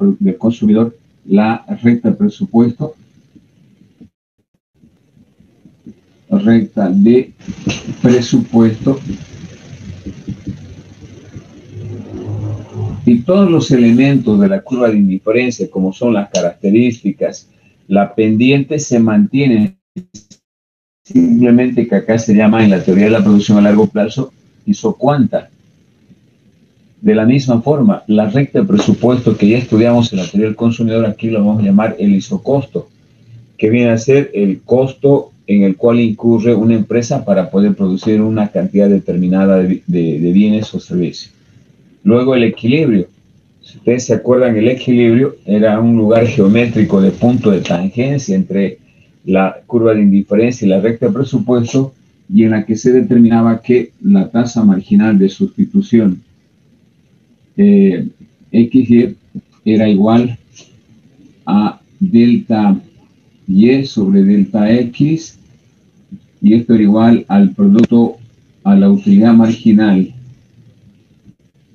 del consumidor, la recta de presupuesto, recta de presupuesto y todos los elementos de la curva de indiferencia, como son las características, la pendiente se mantiene simplemente que acá se llama en la teoría de la producción a largo plazo isocuanta. De la misma forma, la recta de presupuesto que ya estudiamos en la teoría del consumidor, aquí lo vamos a llamar el isocosto, que viene a ser el costo en el cual incurre una empresa para poder producir una cantidad determinada de, de bienes o servicios. Luego el equilibrio. Si ustedes se acuerdan, el equilibrio era un lugar geométrico de punto de tangencia entre la curva de indiferencia y la recta de presupuesto y en la que se determinaba que la tasa marginal de sustitución eh, XY era igual a delta Y sobre delta X y esto era igual al producto a la utilidad marginal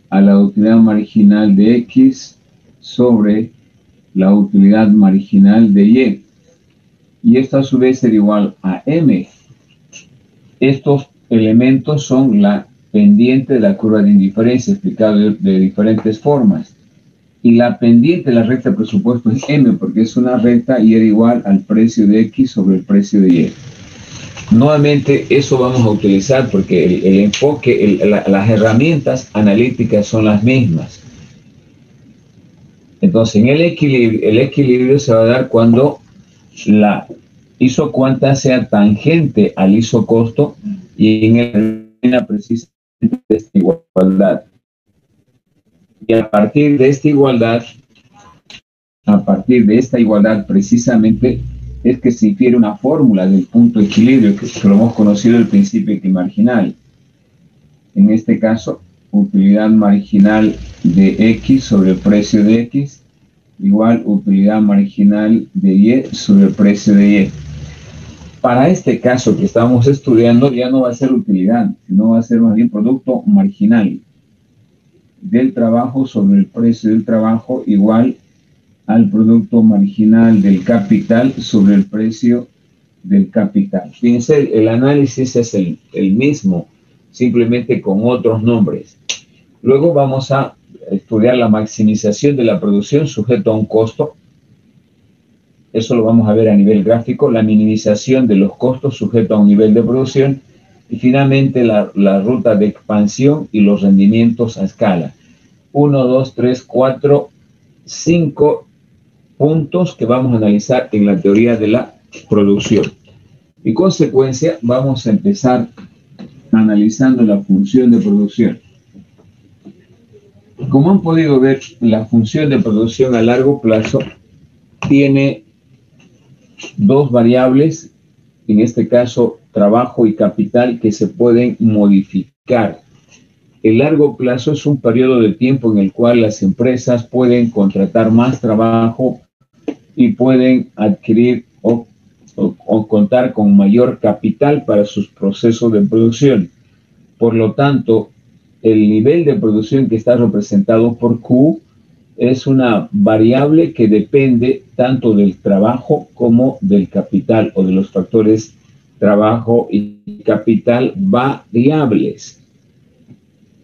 a la utilidad marginal de X sobre la utilidad marginal de Y. Y esto a su vez será igual a M estos elementos son la pendiente de la curva de indiferencia, explicado de, diferentes formas. Y la pendiente de la recta de presupuesto es M, porque es una recta y era igual al precio de X sobre el precio de Y. Nuevamente, eso vamos a utilizar porque el, enfoque, las herramientas analíticas son las mismas. Entonces, en el equilibrio, el equilibrio se va a dar cuando la isocuanta sea tangente al isocosto y en el precisamente esta igualdad. Y a partir de esta igualdad, a partir de esta igualdad precisamente es que se infiere una fórmula del punto de equilibrio que, lo hemos conocido el principio equimarginal. En este caso, utilidad marginal de X sobre el precio de X igual utilidad marginal de Y sobre el precio de Y. Para este caso que estamos estudiando ya no va a ser utilidad, sino va a ser más bien producto marginal del trabajo sobre el precio del trabajo igual al producto marginal del capital sobre el precio del capital. Fíjense, el análisis es el, el mismo, simplemente con otros nombres. Luego vamos a estudiar la maximización de la producción sujeto a un costo eso lo vamos a ver a nivel gráfico, la minimización de los costos sujeto a un nivel de producción y finalmente la, ruta de expansión y los rendimientos a escala. 1, 2, 3, 4, 5 puntos que vamos a analizar en la teoría de la producción. En consecuencia, vamos a empezar analizando la función de producción. Como han podido ver, la función de producción a largo plazo tiene dos variables, en este caso trabajo y capital, que se pueden modificar. El largo plazo es un periodo de tiempo en el cual las empresas pueden contratar más trabajo y pueden adquirir o, contar con mayor capital para sus procesos de producción. Por lo tanto, el nivel de producción que está representado por Q es una variable que depende tanto del trabajo como del capital o de los factores trabajo y capital variables.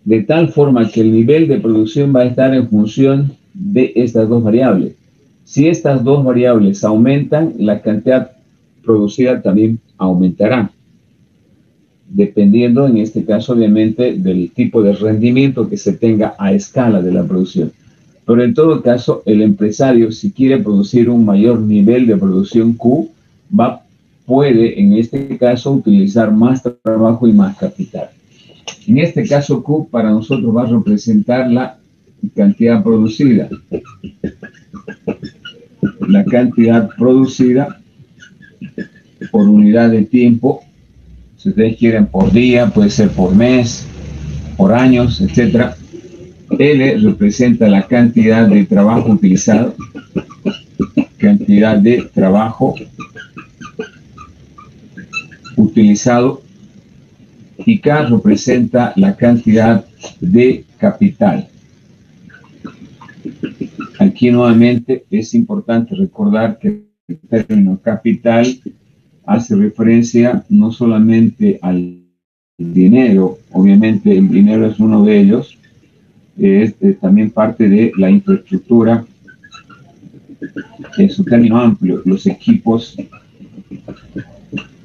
De tal forma que el nivel de producción va a estar en función de estas dos variables. Si estas dos variables aumentan, la cantidad producida también aumentará, dependiendo en este caso obviamente del tipo de rendimiento que se tenga a escala de la producción. Pero en todo caso, el empresario, si quiere producir un mayor nivel de producción Q, va, puede en este caso utilizar más trabajo y más capital. En este caso, Q para nosotros va a representar la cantidad producida. La cantidad producida por unidad de tiempo. Si ustedes quieren por día, puede ser por mes, por años, etcétera L representa la cantidad de trabajo utilizado, cantidad de trabajo utilizado y K representa la cantidad de capital. aquí nuevamente es importante recordar que el término capital hace referencia no solamente al dinero, obviamente el dinero es uno de ellos, es, también parte de la infraestructura, es un término amplio, los equipos,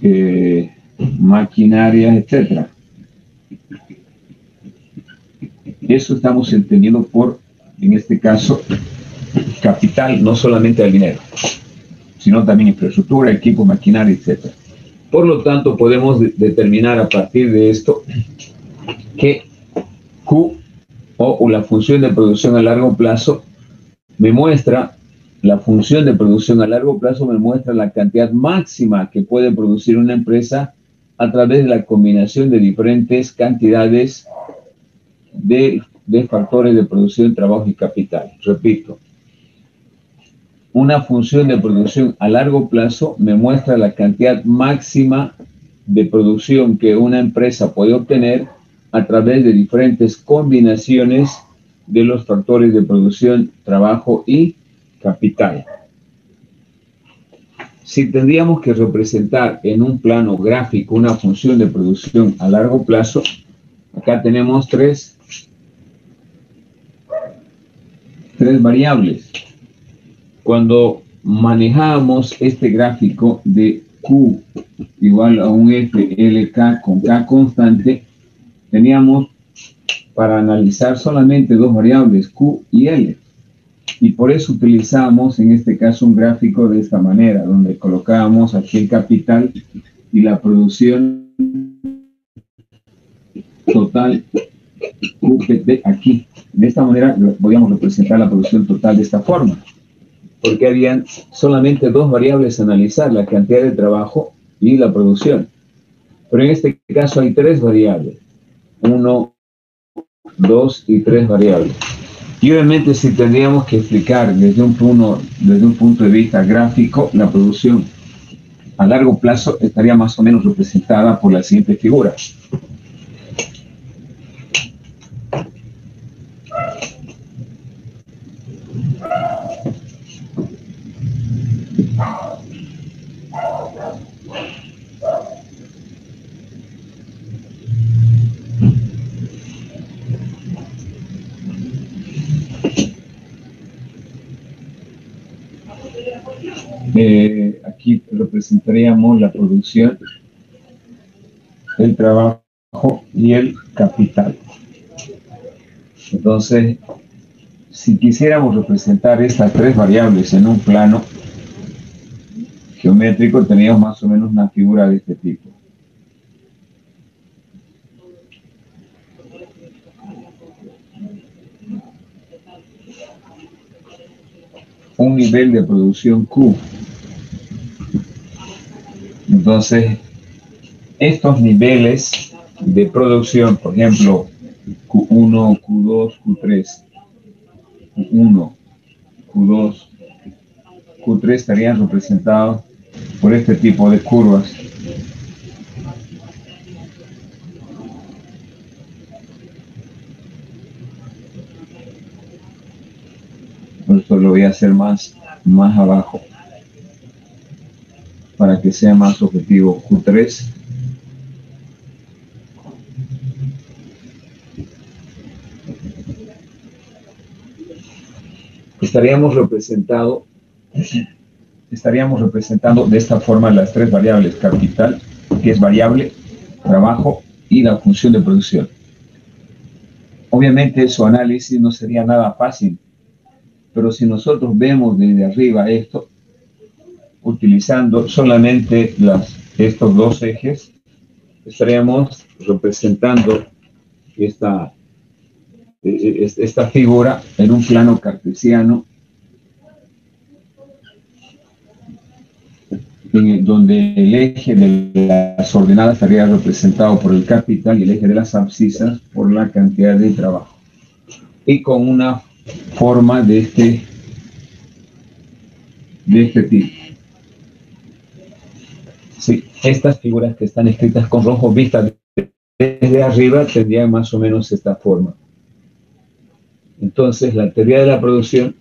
eh, maquinarias, etcétera. Eso estamos entendiendo por, en este caso, capital, no solamente el dinero, sino también infraestructura, equipo, maquinaria, etc. Por lo tanto, podemos determinar a partir de esto que Q o, la función de producción a largo plazo me muestra, la función de producción a largo plazo me muestra la cantidad máxima que puede producir una empresa a través de la combinación de diferentes cantidades de, de factores de producción, trabajo y capital. Repito, una función de producción a largo plazo me muestra la cantidad máxima de producción que una empresa puede obtener a través de diferentes combinaciones de los factores de producción, trabajo y capital. Si tendríamos que representar en un plano gráfico una función de producción a largo plazo, acá tenemos tres, tres variables. Cuando manejamos este gráfico de Q igual a un FLK con K constante, teníamos para analizar solamente dos variables, Q y L. Y por eso utilizamos en este caso un gráfico de esta manera, donde colocábamos aquí el capital y la producción total QPT aquí. De esta manera podíamos representar la producción total de esta forma porque habían solamente dos variables a analizar, la cantidad de trabajo y la producción. Pero en este caso hay tres variables, uno, dos y tres variables. Y obviamente si tendríamos que explicar desde un, punto, desde un punto de vista gráfico, la producción a largo plazo estaría más o menos representada por la siguiente figura. Eh, aquí representaríamos la producción, el trabajo y el capital. Entonces, si quisiéramos representar estas tres variables en un plano geométrico, teníamos más o menos una figura de este tipo. un nivel de producción Q entonces, estos niveles de producción, por ejemplo, Q1, Q2, Q3, Q1, Q2, Q3 estarían representados por este tipo de curvas. Por esto lo voy a hacer más, más abajo para que sea más objetivo. Q3. Estaríamos representado, estaríamos representando de esta forma las tres variables, capital, que es variable, trabajo y la función de producción. Obviamente su análisis no sería nada fácil, pero si nosotros vemos desde arriba esto, utilizando solamente las, estos dos ejes, estaríamos representando esta, e, e, esta figura en un plano cartesiano donde el eje de las ordenadas estaría representado por el capital y el eje de las abscisas por la cantidad de trabajo. Y con una forma de este, de este tipo. Estas figuras que están escritas con rojo vistas desde arriba tendrían más o menos esta forma. Entonces, la teoría de la producción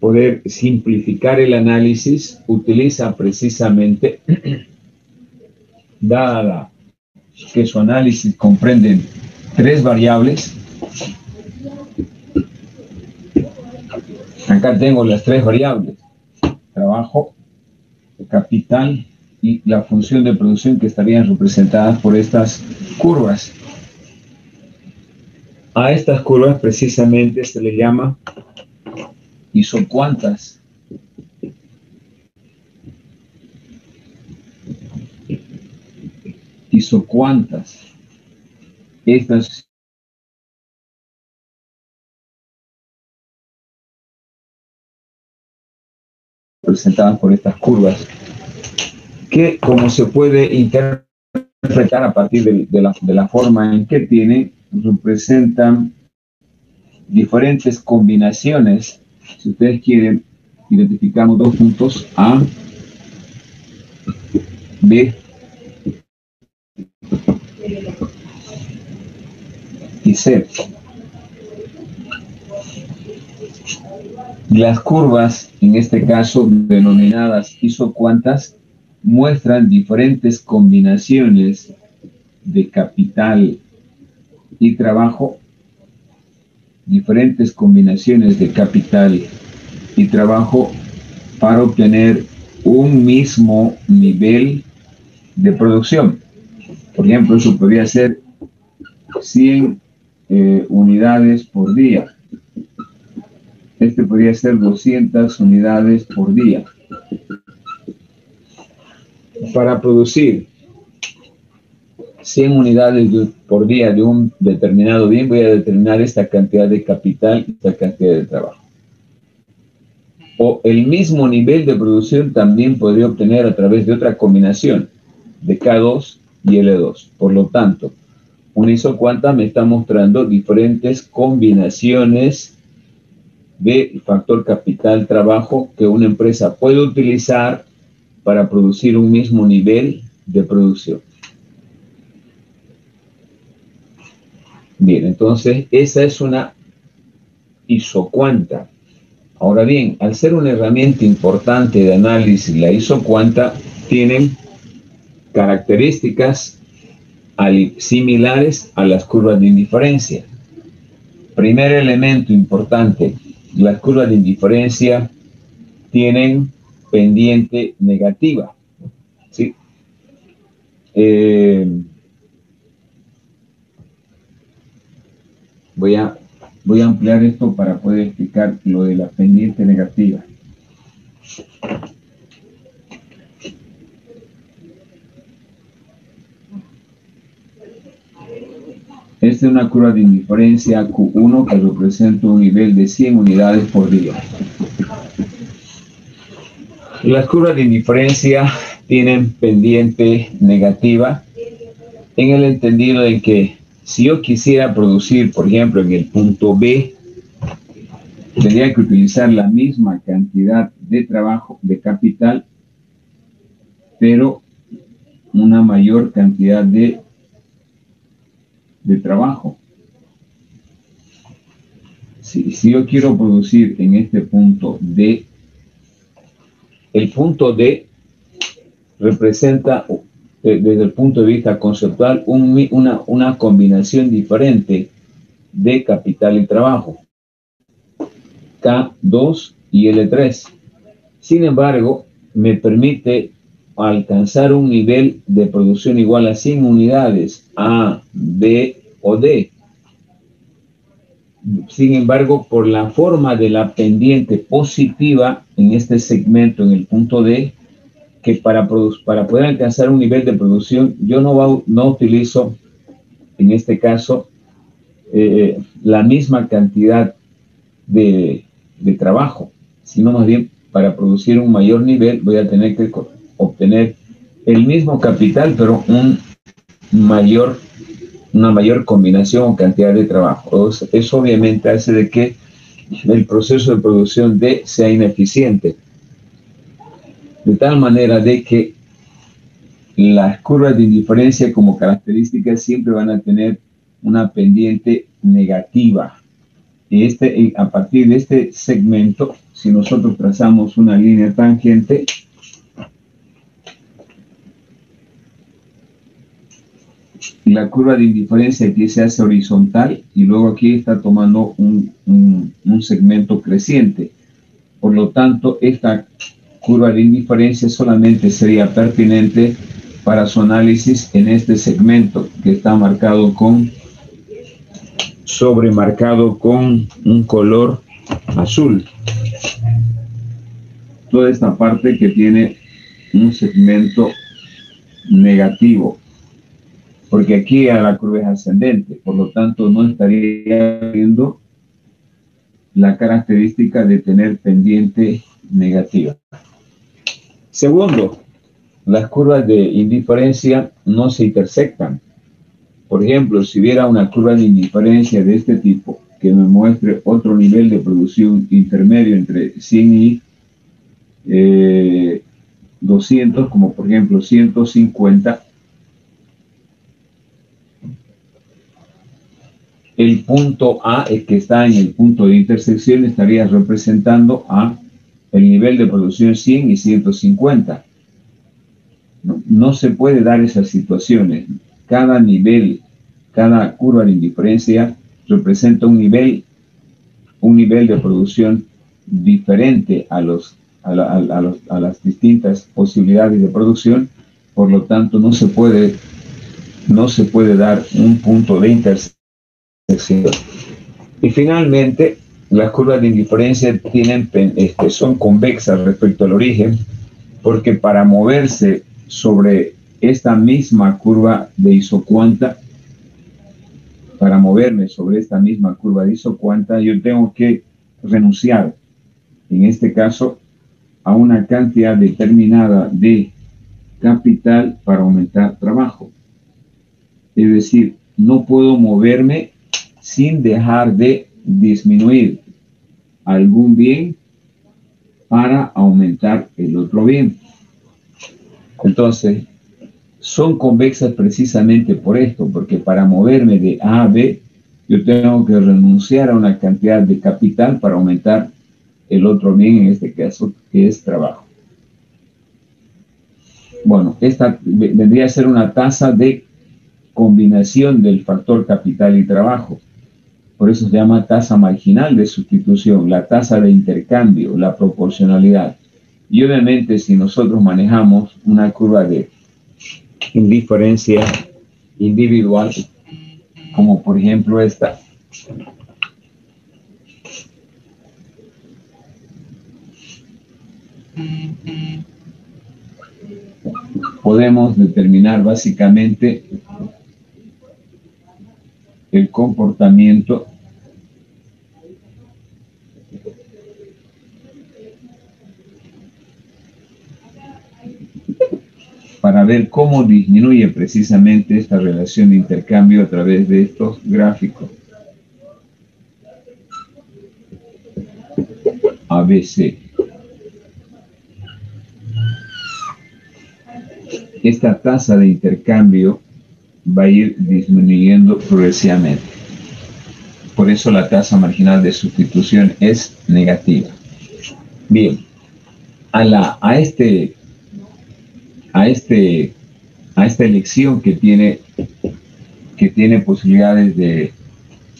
poder simplificar el análisis, utiliza precisamente, dada que su análisis comprende tres variables, acá tengo las tres variables, trabajo, capital y la función de producción que estarían representadas por estas curvas. A estas curvas precisamente se le llama isocuantas. Isocuantas. Estas presentadas por estas curvas, que como se puede interpretar a partir de, la, de la forma en que tienen, representan diferentes combinaciones. Si ustedes quieren, identificamos dos puntos A, B y C. Las curvas, en este caso denominadas isocuantas, muestran diferentes combinaciones de capital y trabajo, diferentes combinaciones de capital y trabajo para obtener un mismo nivel de producción. Por ejemplo, eso podría ser 100 eh, unidades por día. Este podría ser 200 unidades por día. Para producir 100 unidades por día de un determinado bien, voy a determinar esta cantidad de capital esta cantidad de trabajo. O el mismo nivel de producción también podría obtener a través de otra combinación de K2 y L2. Por lo tanto, un isocuanta me está mostrando diferentes combinaciones de factor capital trabajo que una empresa puede utilizar para producir un mismo nivel de producción. Bien, entonces esa es una isocuanta. Ahora bien, al ser una herramienta importante de análisis, la isocuanta tienen características similares a las curvas de indiferencia. Primer elemento importante, las curvas de indiferencia tienen pendiente negativa. ¿sí? Eh, Voy a, voy a ampliar esto para poder explicar lo de la pendiente negativa. Es una curva de indiferencia Q1 que representa un nivel de 100 unidades por día. Las curvas de indiferencia tienen pendiente negativa en el entendido de que si yo quisiera producir, por ejemplo, en el punto B, tendría que utilizar la misma cantidad de trabajo, de capital, pero una mayor cantidad de, de trabajo. Si, yo quiero producir en este punto D, el punto D representa desde el punto de vista conceptual una, una combinación diferente de capital y trabajo. K2 y L3. Sin embargo, me permite alcanzar un nivel de producción igual a 100 unidades A, B o D. Sin embargo, por la forma de la pendiente positiva en este segmento, en el punto D, que para, para poder alcanzar un nivel de producción, yo no, no utilizo, en este caso, eh, la misma cantidad de, de trabajo, sino más bien para producir un mayor nivel voy a tener que obtener el mismo capital, pero un mayor, una mayor combinación o cantidad de trabajo. Eso obviamente hace de que el proceso de producción de sea ineficiente de tal manera de que las curvas de indiferencia como características siempre van a tener una pendiente negativa. Y este, a partir de este segmento, si nosotros trazamos una línea tangente, la curva de indiferencia aquí se hace horizontal y luego aquí está tomando un, un, segmento creciente. Por lo tanto, esta curva de indiferencia solamente sería pertinente para su análisis en este segmento que está marcado con, sobremarcado con un color azul. Toda esta parte que tiene un segmento negativo porque aquí a la curva es ascendente, por lo tanto no estaría viendo la característica de tener pendiente negativa. Segundo, las curvas de indiferencia no se intersectan. Por ejemplo, si hubiera una curva de indiferencia de este tipo que me muestre otro nivel de producción intermedio entre 100 y 200, eh, como por ejemplo 150, el punto A, el que está en el punto de intersección, estaría representando a el nivel de producción 100 y 150. No, se puede dar esas situaciones. Cada nivel, cada curva de indiferencia representa un nivel, un nivel de producción diferente a, los, a, a las distintas posibilidades de producción. Por lo tanto, no se puede, no se puede dar un punto de intersección y finalmente, las curvas de indiferencia tienen, este, son convexas respecto al origen, porque para moverse sobre esta misma curva de isocuanta, para moverme sobre esta misma curva de isocuanta, yo tengo que renunciar, en este caso, a una cantidad determinada de capital para aumentar trabajo. Es decir, no puedo moverme sin dejar de disminuir algún bien para aumentar el otro bien. Entonces, son convexas precisamente por esto, porque para moverme de A a B, yo tengo que renunciar a una cantidad de capital para aumentar el otro bien, en este caso, que es trabajo. Bueno, esta vendría a ser una tasa de combinación del factor capital y trabajo. Por eso se llama tasa marginal de sustitución, la tasa de intercambio, la proporcionalidad. Y obviamente si nosotros manejamos una curva de indiferencia individual, como por ejemplo esta, podemos determinar básicamente el comportamiento para ver cómo disminuye precisamente esta relación de intercambio a través de estos gráficos. ABC. Esta tasa de intercambio va a ir disminuyendo progresivamente. Por eso la tasa marginal de sustitución es negativa. Bien, a, la, a, este, a, este, a esta elección que tiene, que tiene posibilidades de,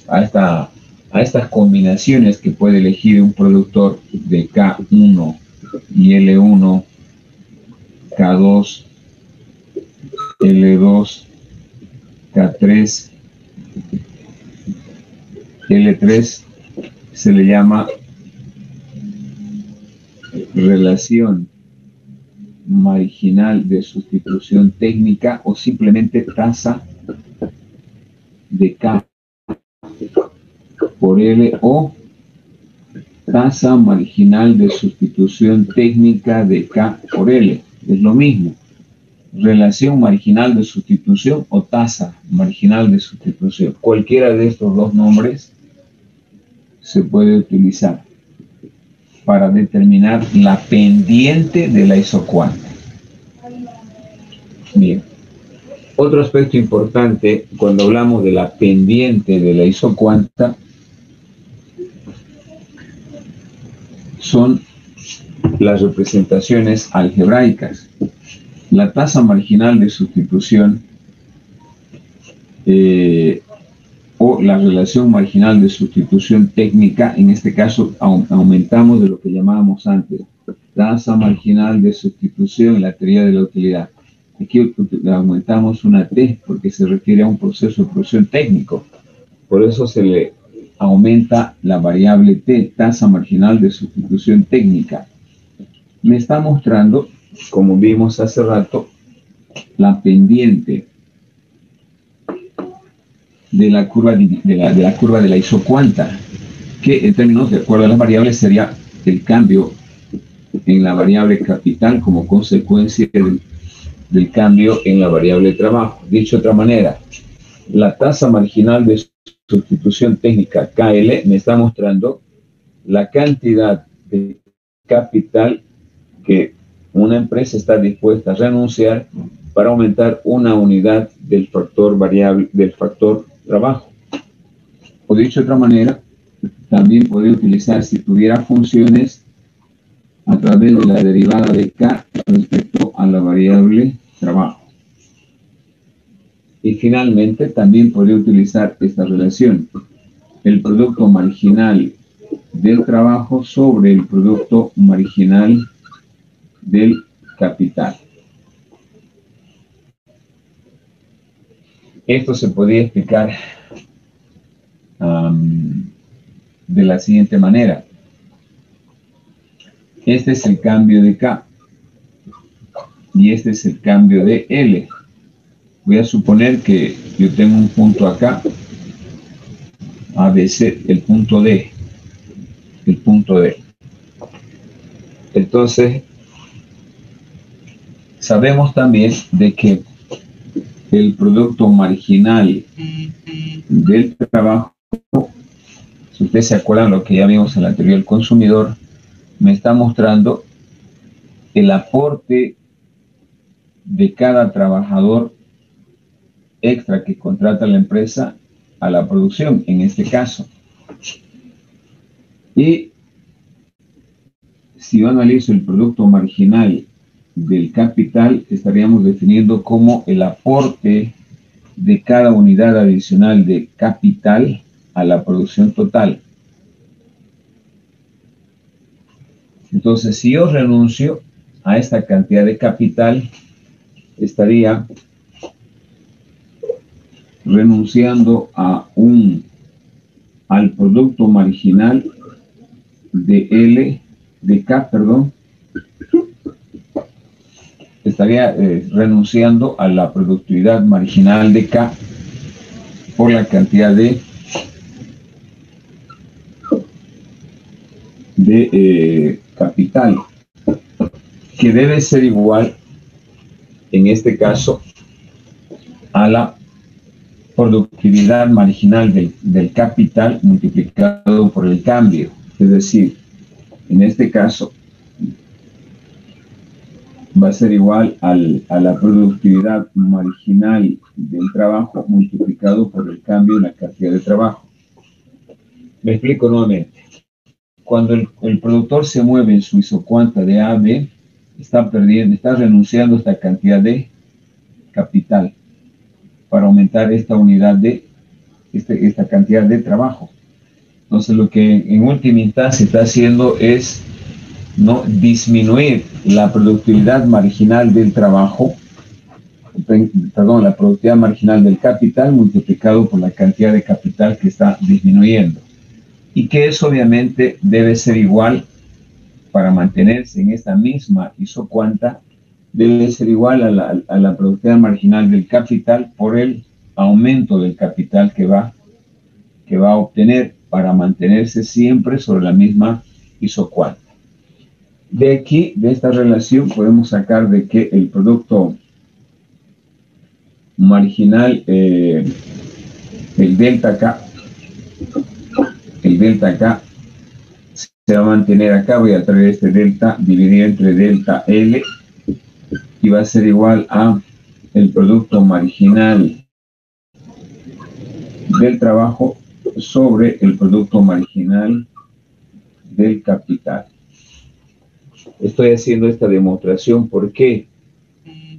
a, esta, a estas combinaciones que puede elegir un productor de K1 y L1, K2, L2, K3, L3 se le llama relación marginal de sustitución técnica o simplemente tasa de K por L o tasa marginal de sustitución técnica de K por L. Es lo mismo relación marginal de sustitución o tasa marginal de sustitución. Cualquiera de estos dos nombres se puede utilizar para determinar la pendiente de la isocuanta. Bien. Otro aspecto importante cuando hablamos de la pendiente de la isocuanta son las representaciones algebraicas. La tasa marginal de sustitución eh, o la relación marginal de sustitución técnica, en este caso aumentamos de lo que llamábamos antes, tasa marginal de sustitución en la teoría de la utilidad. Aquí aumentamos una T porque se refiere a un proceso de producción técnico. Por eso se le aumenta la variable T, tasa marginal de sustitución técnica. Me está mostrando, como vimos hace rato, la pendiente de la curva de la, curva de la isocuanta, que en términos de acuerdo a las variables sería el cambio en la variable capital como consecuencia del, del cambio en la variable trabajo. Dicho de otra manera, la tasa marginal de sustitución técnica KL me está mostrando la cantidad de capital que una empresa está dispuesta a renunciar para aumentar una unidad del factor variable del factor trabajo. O dicho de otra manera, también puede utilizar si tuviera funciones a través de la derivada de K respecto a la variable trabajo. Y finalmente también podría utilizar esta relación, el producto marginal del trabajo sobre el producto marginal del capital. Esto se podría explicar de la siguiente manera. Este es el cambio de K y este es el cambio de L. Voy a suponer que yo tengo un punto acá, ABC, el punto D, el punto D. Entonces, sabemos también de que el producto marginal del trabajo, si ustedes se acuerdan lo que ya vimos en la anterior, el consumidor me está mostrando el aporte de cada trabajador extra que contrata la empresa a la producción, en este caso. Y si yo analizo el producto marginal del capital, estaríamos definiendo como el aporte de cada unidad adicional de capital a la producción total. Entonces, si yo renuncio a esta cantidad de capital, estaría renunciando a un al producto marginal de L, de K, perdón, estaría eh, renunciando a la productividad marginal de K por la cantidad de de eh, capital que debe ser igual en este caso a la productividad marginal del, capital multiplicado por el cambio. Es decir, en este caso va a ser igual a la productividad marginal del trabajo multiplicado por el cambio en la cantidad de trabajo. Me explico nuevamente. Cuando el, el productor se mueve en su isocuanta de A a B, está perdiendo, está renunciando a esta cantidad de capital para aumentar esta unidad de, este, esta cantidad de trabajo. Entonces lo que en última instancia está haciendo es no disminuir la productividad marginal del trabajo, perdón, la productividad marginal del capital multiplicado por la cantidad de capital que está disminuyendo. Y que eso obviamente debe ser igual para mantenerse en esta misma isocuanta debe ser igual a la, a la productividad marginal del capital por el aumento del capital que va, que va a obtener para mantenerse siempre sobre la misma isocuanta. De aquí, de esta relación, podemos sacar de que el producto marginal, eh, el delta K, el delta K se va a mantener acá, voy a traer este delta dividido entre delta L y va a ser igual a el producto marginal del trabajo sobre el producto marginal del capital. Estoy haciendo esta demostración porque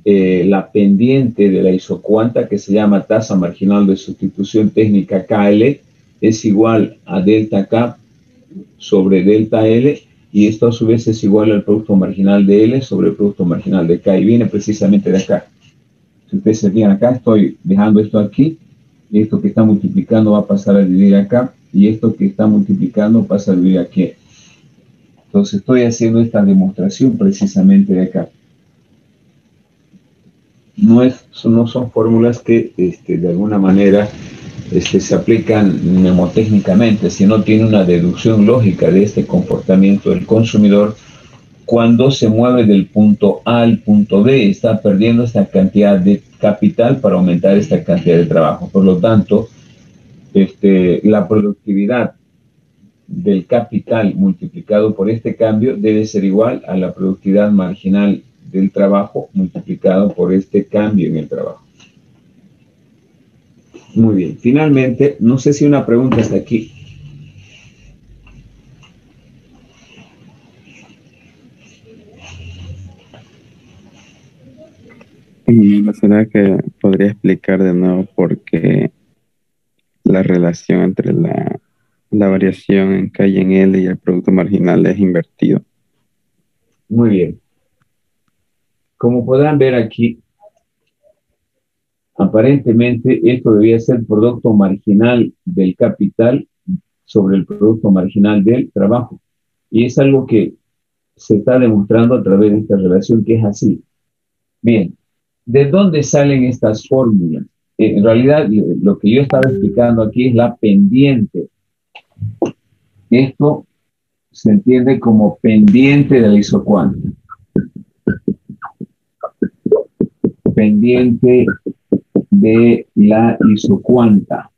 eh, la pendiente de la isocuanta que se llama tasa marginal de sustitución técnica KL es igual a delta K sobre delta L y esto a su vez es igual al producto marginal de L sobre el producto marginal de K y viene precisamente de acá. Si ustedes se fijan acá, estoy dejando esto aquí y esto que está multiplicando va a pasar a dividir acá y esto que está multiplicando pasa a dividir aquí. Entonces estoy haciendo esta demostración precisamente de acá. No, es, no son fórmulas que este, de alguna manera este, se aplican mnemotécnicamente, sino tiene una deducción lógica de este comportamiento del consumidor cuando se mueve del punto A al punto B, está perdiendo esta cantidad de capital para aumentar esta cantidad de trabajo. Por lo tanto, este, la productividad del capital multiplicado por este cambio debe ser igual a la productividad marginal del trabajo multiplicado por este cambio en el trabajo. Muy bien, finalmente, no sé si una pregunta está aquí. ¿No será que podría explicar de nuevo por qué la relación entre la, variación en K y en L y el producto marginal es invertido? Muy bien. Como podrán ver aquí, aparentemente esto debía ser producto marginal del capital sobre el producto marginal del trabajo. Y es algo que se está demostrando a través de esta relación que es así. Bien, ¿de dónde salen estas fórmulas? en realidad, lo que yo estaba explicando aquí es la pendiente. Esto se entiende como pendiente de la isocuanta. Pendiente de la isocuanta.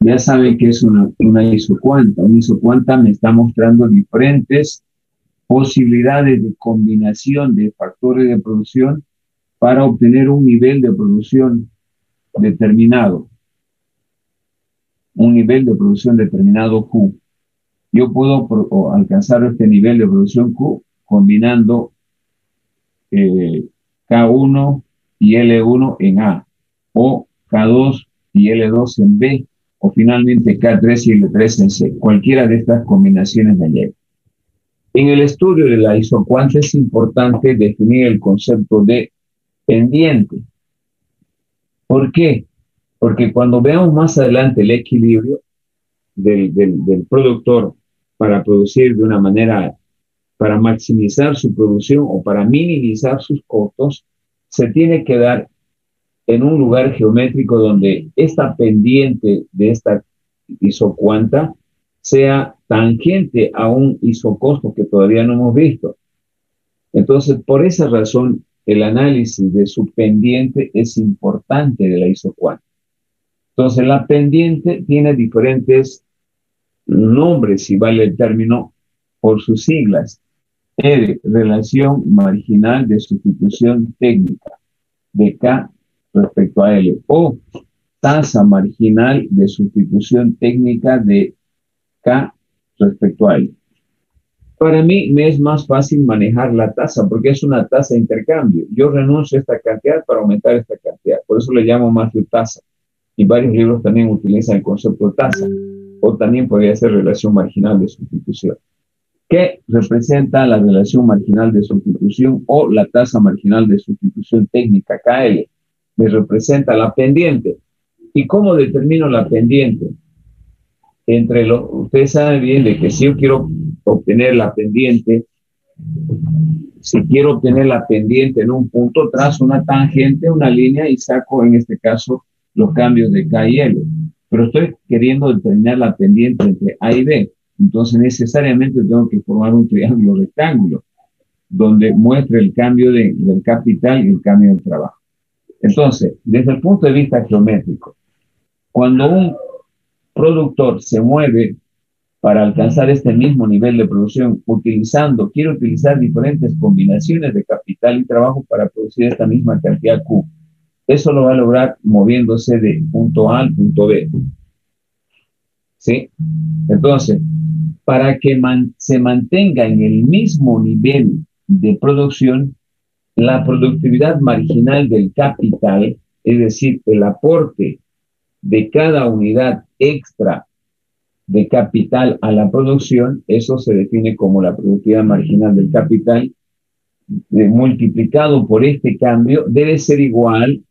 Ya saben que es una, una isocuanta. Una isocuanta me está mostrando diferentes posibilidades de combinación de factores de producción para obtener un nivel de producción determinado. Un nivel de producción determinado Q. Yo puedo alcanzar este nivel de producción Q combinando eh, K1 y L1 en A o K2 y L2 en B, o finalmente K3 y L3 en C, cualquiera de estas combinaciones de ayer. En el estudio de la isocuanta es importante definir el concepto de pendiente. ¿Por qué? Porque cuando veamos más adelante el equilibrio del, del productor para producir de una manera, para maximizar su producción o para minimizar sus costos, se tiene que dar en un lugar geométrico donde esta pendiente de esta isocuanta sea tangente a un isocosto que todavía no hemos visto. Entonces, por esa razón, el análisis de su pendiente es importante de la isocuanta. Entonces, la pendiente tiene diferentes nombres, si vale el término, por sus siglas. R, relación marginal de sustitución técnica, de K respecto a L, o tasa marginal de sustitución técnica de K respecto a L. Para mí me es más fácil manejar la tasa porque es una tasa de intercambio. Yo renuncio a esta cantidad para aumentar esta cantidad. Por eso le llamo más de tasa. Y varios libros también utilizan el concepto de tasa. O también podría ser relación marginal de sustitución. ¿Qué representa la relación marginal de sustitución o la tasa marginal de sustitución técnica KL? Me representa la pendiente. ¿Y cómo determino la pendiente? Entre los, ustedes saben bien de que si yo quiero obtener la pendiente, si quiero obtener la pendiente en un punto, trazo una tangente, una línea y saco en este caso los cambios de K y L. Pero estoy queriendo determinar la pendiente entre A y B. Entonces necesariamente tengo que formar un triángulo rectángulo donde muestre el cambio de, del capital y el cambio del trabajo. Entonces, desde el punto de vista geométrico, cuando un productor se mueve para alcanzar este mismo nivel de producción utilizando, quiero utilizar diferentes combinaciones de capital y trabajo para producir esta misma cantidad Q. Eso lo va a lograr moviéndose de punto A al punto B. ¿Sí? Entonces, para que se mantenga en el mismo nivel de producción la productividad marginal del capital, es decir, el aporte de cada unidad extra de capital a la producción, eso se define como la productividad marginal del capital, eh, multiplicado por este cambio, debe ser igual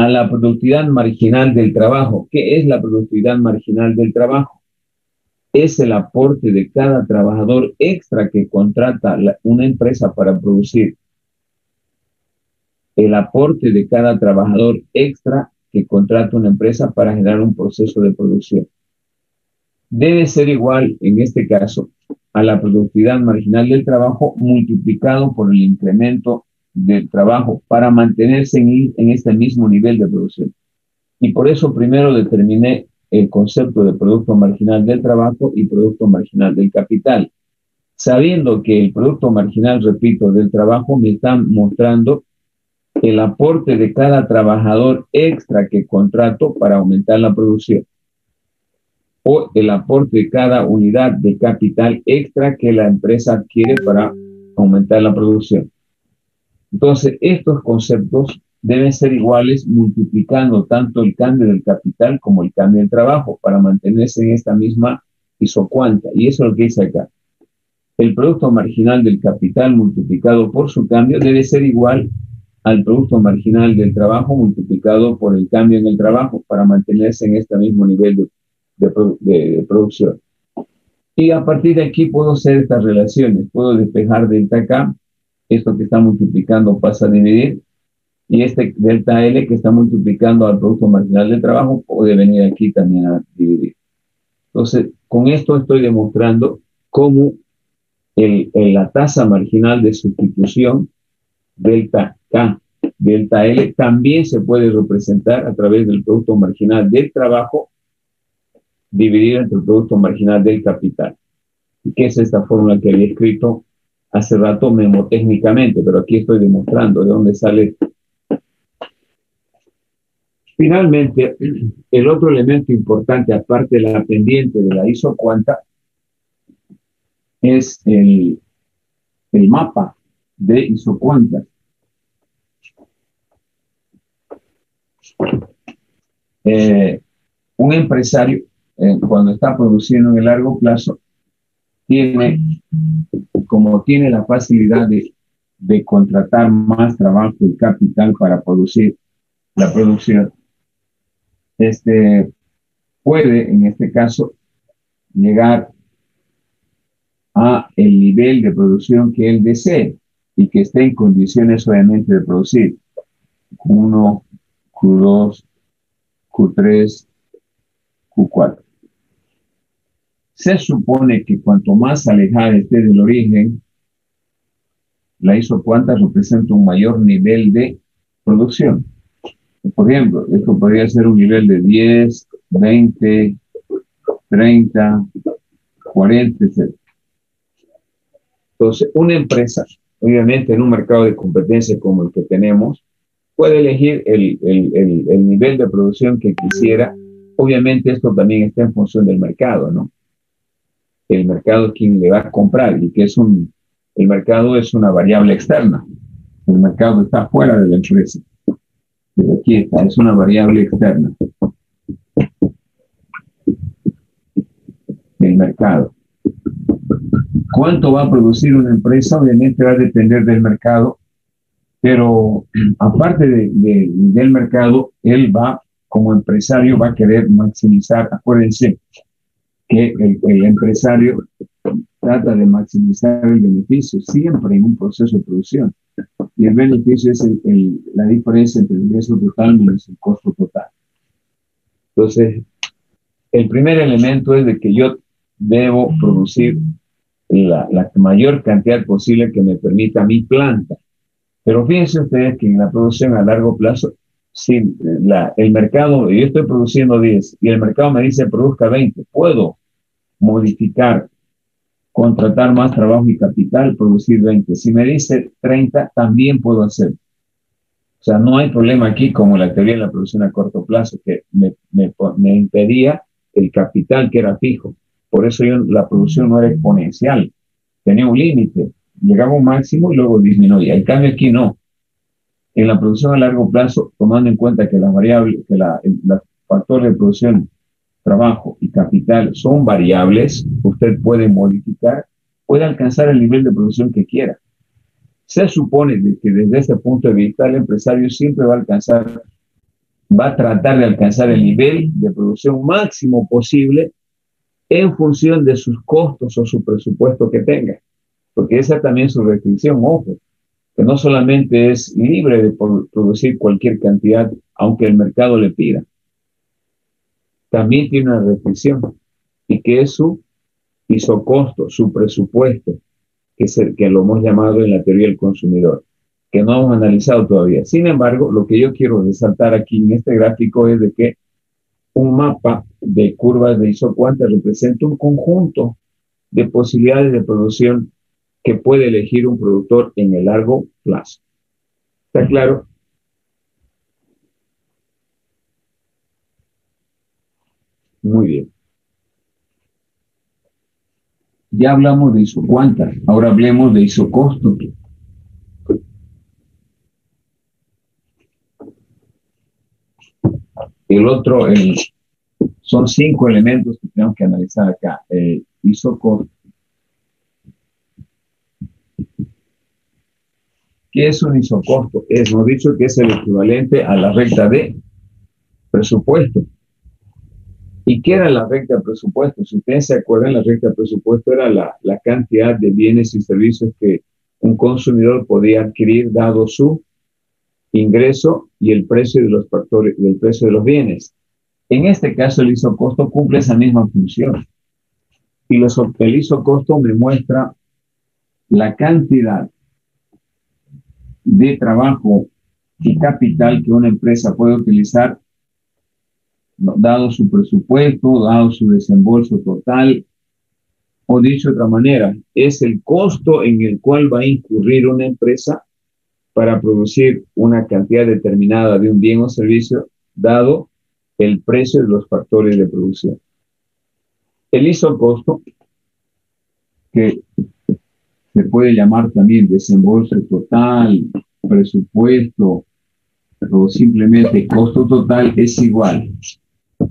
a la productividad marginal del trabajo. ¿Qué es la productividad marginal del trabajo? Es el aporte de cada trabajador extra que contrata una empresa para producir. El aporte de cada trabajador extra que contrata una empresa para generar un proceso de producción. Debe ser igual, en este caso, a la productividad marginal del trabajo multiplicado por el incremento del trabajo para mantenerse en, este mismo nivel de producción. Y por eso primero determiné el concepto de producto marginal del trabajo y producto marginal del capital, sabiendo que el producto marginal, repito, del trabajo me está mostrando el aporte de cada trabajador extra que contrato para aumentar la producción o el aporte de cada unidad de capital extra que la empresa adquiere para aumentar la producción. Entonces, estos conceptos deben ser iguales multiplicando tanto el cambio del capital como el cambio del trabajo para mantenerse en esta misma isocuanta. Y eso es lo que dice acá. El producto marginal del capital multiplicado por su cambio debe ser igual al producto marginal del trabajo multiplicado por el cambio en el trabajo para mantenerse en este mismo nivel de, producción. Y a partir de aquí puedo hacer estas relaciones. Puedo despejar delta K esto que está multiplicando pasa a dividir, y este delta L que está multiplicando al producto marginal de trabajo puede venir aquí también a dividir. Entonces, con esto estoy demostrando cómo el, la tasa marginal de sustitución, delta K, delta L, también se puede representar a través del producto marginal del trabajo dividido entre el producto marginal del capital. ¿Y qué es esta fórmula que había escrito hace rato memotécnicamente, pero aquí estoy demostrando de dónde sale. Finalmente, el otro elemento importante, aparte de la pendiente de la isocuanta, es el, el mapa de isocuantas. Eh, un empresario, eh, cuando está produciendo en el largo plazo, tiene, como tiene la facilidad de, contratar más trabajo y capital para producir la producción, este, puede, en este caso, llegar a el nivel de producción que él desee y que esté en condiciones obviamente de producir Q1, Q2, Q3, Q4. Se supone que cuanto más alejada esté del origen, la isocuanta representa un mayor nivel de producción. Por ejemplo, esto podría ser un nivel de 10, 20, 30, 40, etc. Entonces, una empresa, obviamente en un mercado de competencia como el que tenemos, puede elegir el, el, el nivel de producción que quisiera. Obviamente esto también está en función del mercado, ¿no? El mercado quien le va a comprar y que es un, el mercado es una variable externa. El mercado está fuera de la empresa. Pero aquí está, es una variable externa. El mercado. ¿Cuánto va a producir una empresa? Obviamente va a depender del mercado, pero aparte del mercado, él va, como empresario, va a querer maximizar, acuérdense, que el, empresario trata de maximizar el beneficio siempre en un proceso de producción. Y el beneficio es la diferencia entre el ingreso total menos el costo total. Entonces, el primer elemento es de que yo debo producir la, la, mayor cantidad posible que me permita mi planta. Pero fíjense ustedes que en la producción a largo plazo si la, el mercado, yo estoy produciendo 10 y el mercado me dice produzca 20, puedo modificar, contratar más trabajo y capital, producir 20. Si me dice 30, también puedo hacer. O sea, no hay problema aquí como la teoría de la producción a corto plazo, que me, me, me impedía el capital que era fijo. Por eso la producción no era exponencial, tenía un límite, llegaba un máximo y luego disminuía. En cambio aquí no. En la producción a largo plazo, tomando en cuenta que las variables, que los factores de producción, trabajo y capital son variables, usted puede modificar, puede alcanzar el nivel de producción que quiera. Se supone que desde ese punto de vista el empresario siempre va a alcanzar, va a tratar de alcanzar el nivel de producción máximo posible en función de sus costos o su presupuesto que tenga. Porque esa también es su restricción, ojo, que no solamente es libre de producir cualquier cantidad, aunque el mercado le pida. También tiene una restricción, y que es su costo, su presupuesto, que, es el, que lo hemos llamado en la teoría del consumidor, que no hemos analizado todavía. Sin embargo, lo que yo quiero resaltar aquí en este gráfico es de que un mapa de curvas de isocuanta representa un conjunto de posibilidades de producción que puede elegir un productor en el largo plazo. ¿Está claro? Muy bien. Ya hablamos de isocuanta, ahora hablemos de isocosto. El otro, son cinco elementos que tenemos que analizar acá. El isocosto. ¿Qué es un isocosto? Es, hemos dicho que es el equivalente a la recta de presupuesto. ¿Y qué era la recta de presupuesto? Si ustedes se acuerdan, la recta de presupuesto era la, la cantidad de bienes y servicios que un consumidor podía adquirir dado su ingreso y el precio de los factores, del precio de los bienes. En este caso, el isocosto cumple esa misma función. Y los, el isocosto me muestra la cantidad de trabajo y capital que una empresa puede utilizar, dado su presupuesto, dado su desembolso total, o dicho de otra manera, es el costo en el cual va a incurrir una empresa para producir una cantidad determinada de un bien o servicio, dado el precio de los factores de producción. El isocosto, que se puede llamar también desembolso total, presupuesto o simplemente costo total, es igual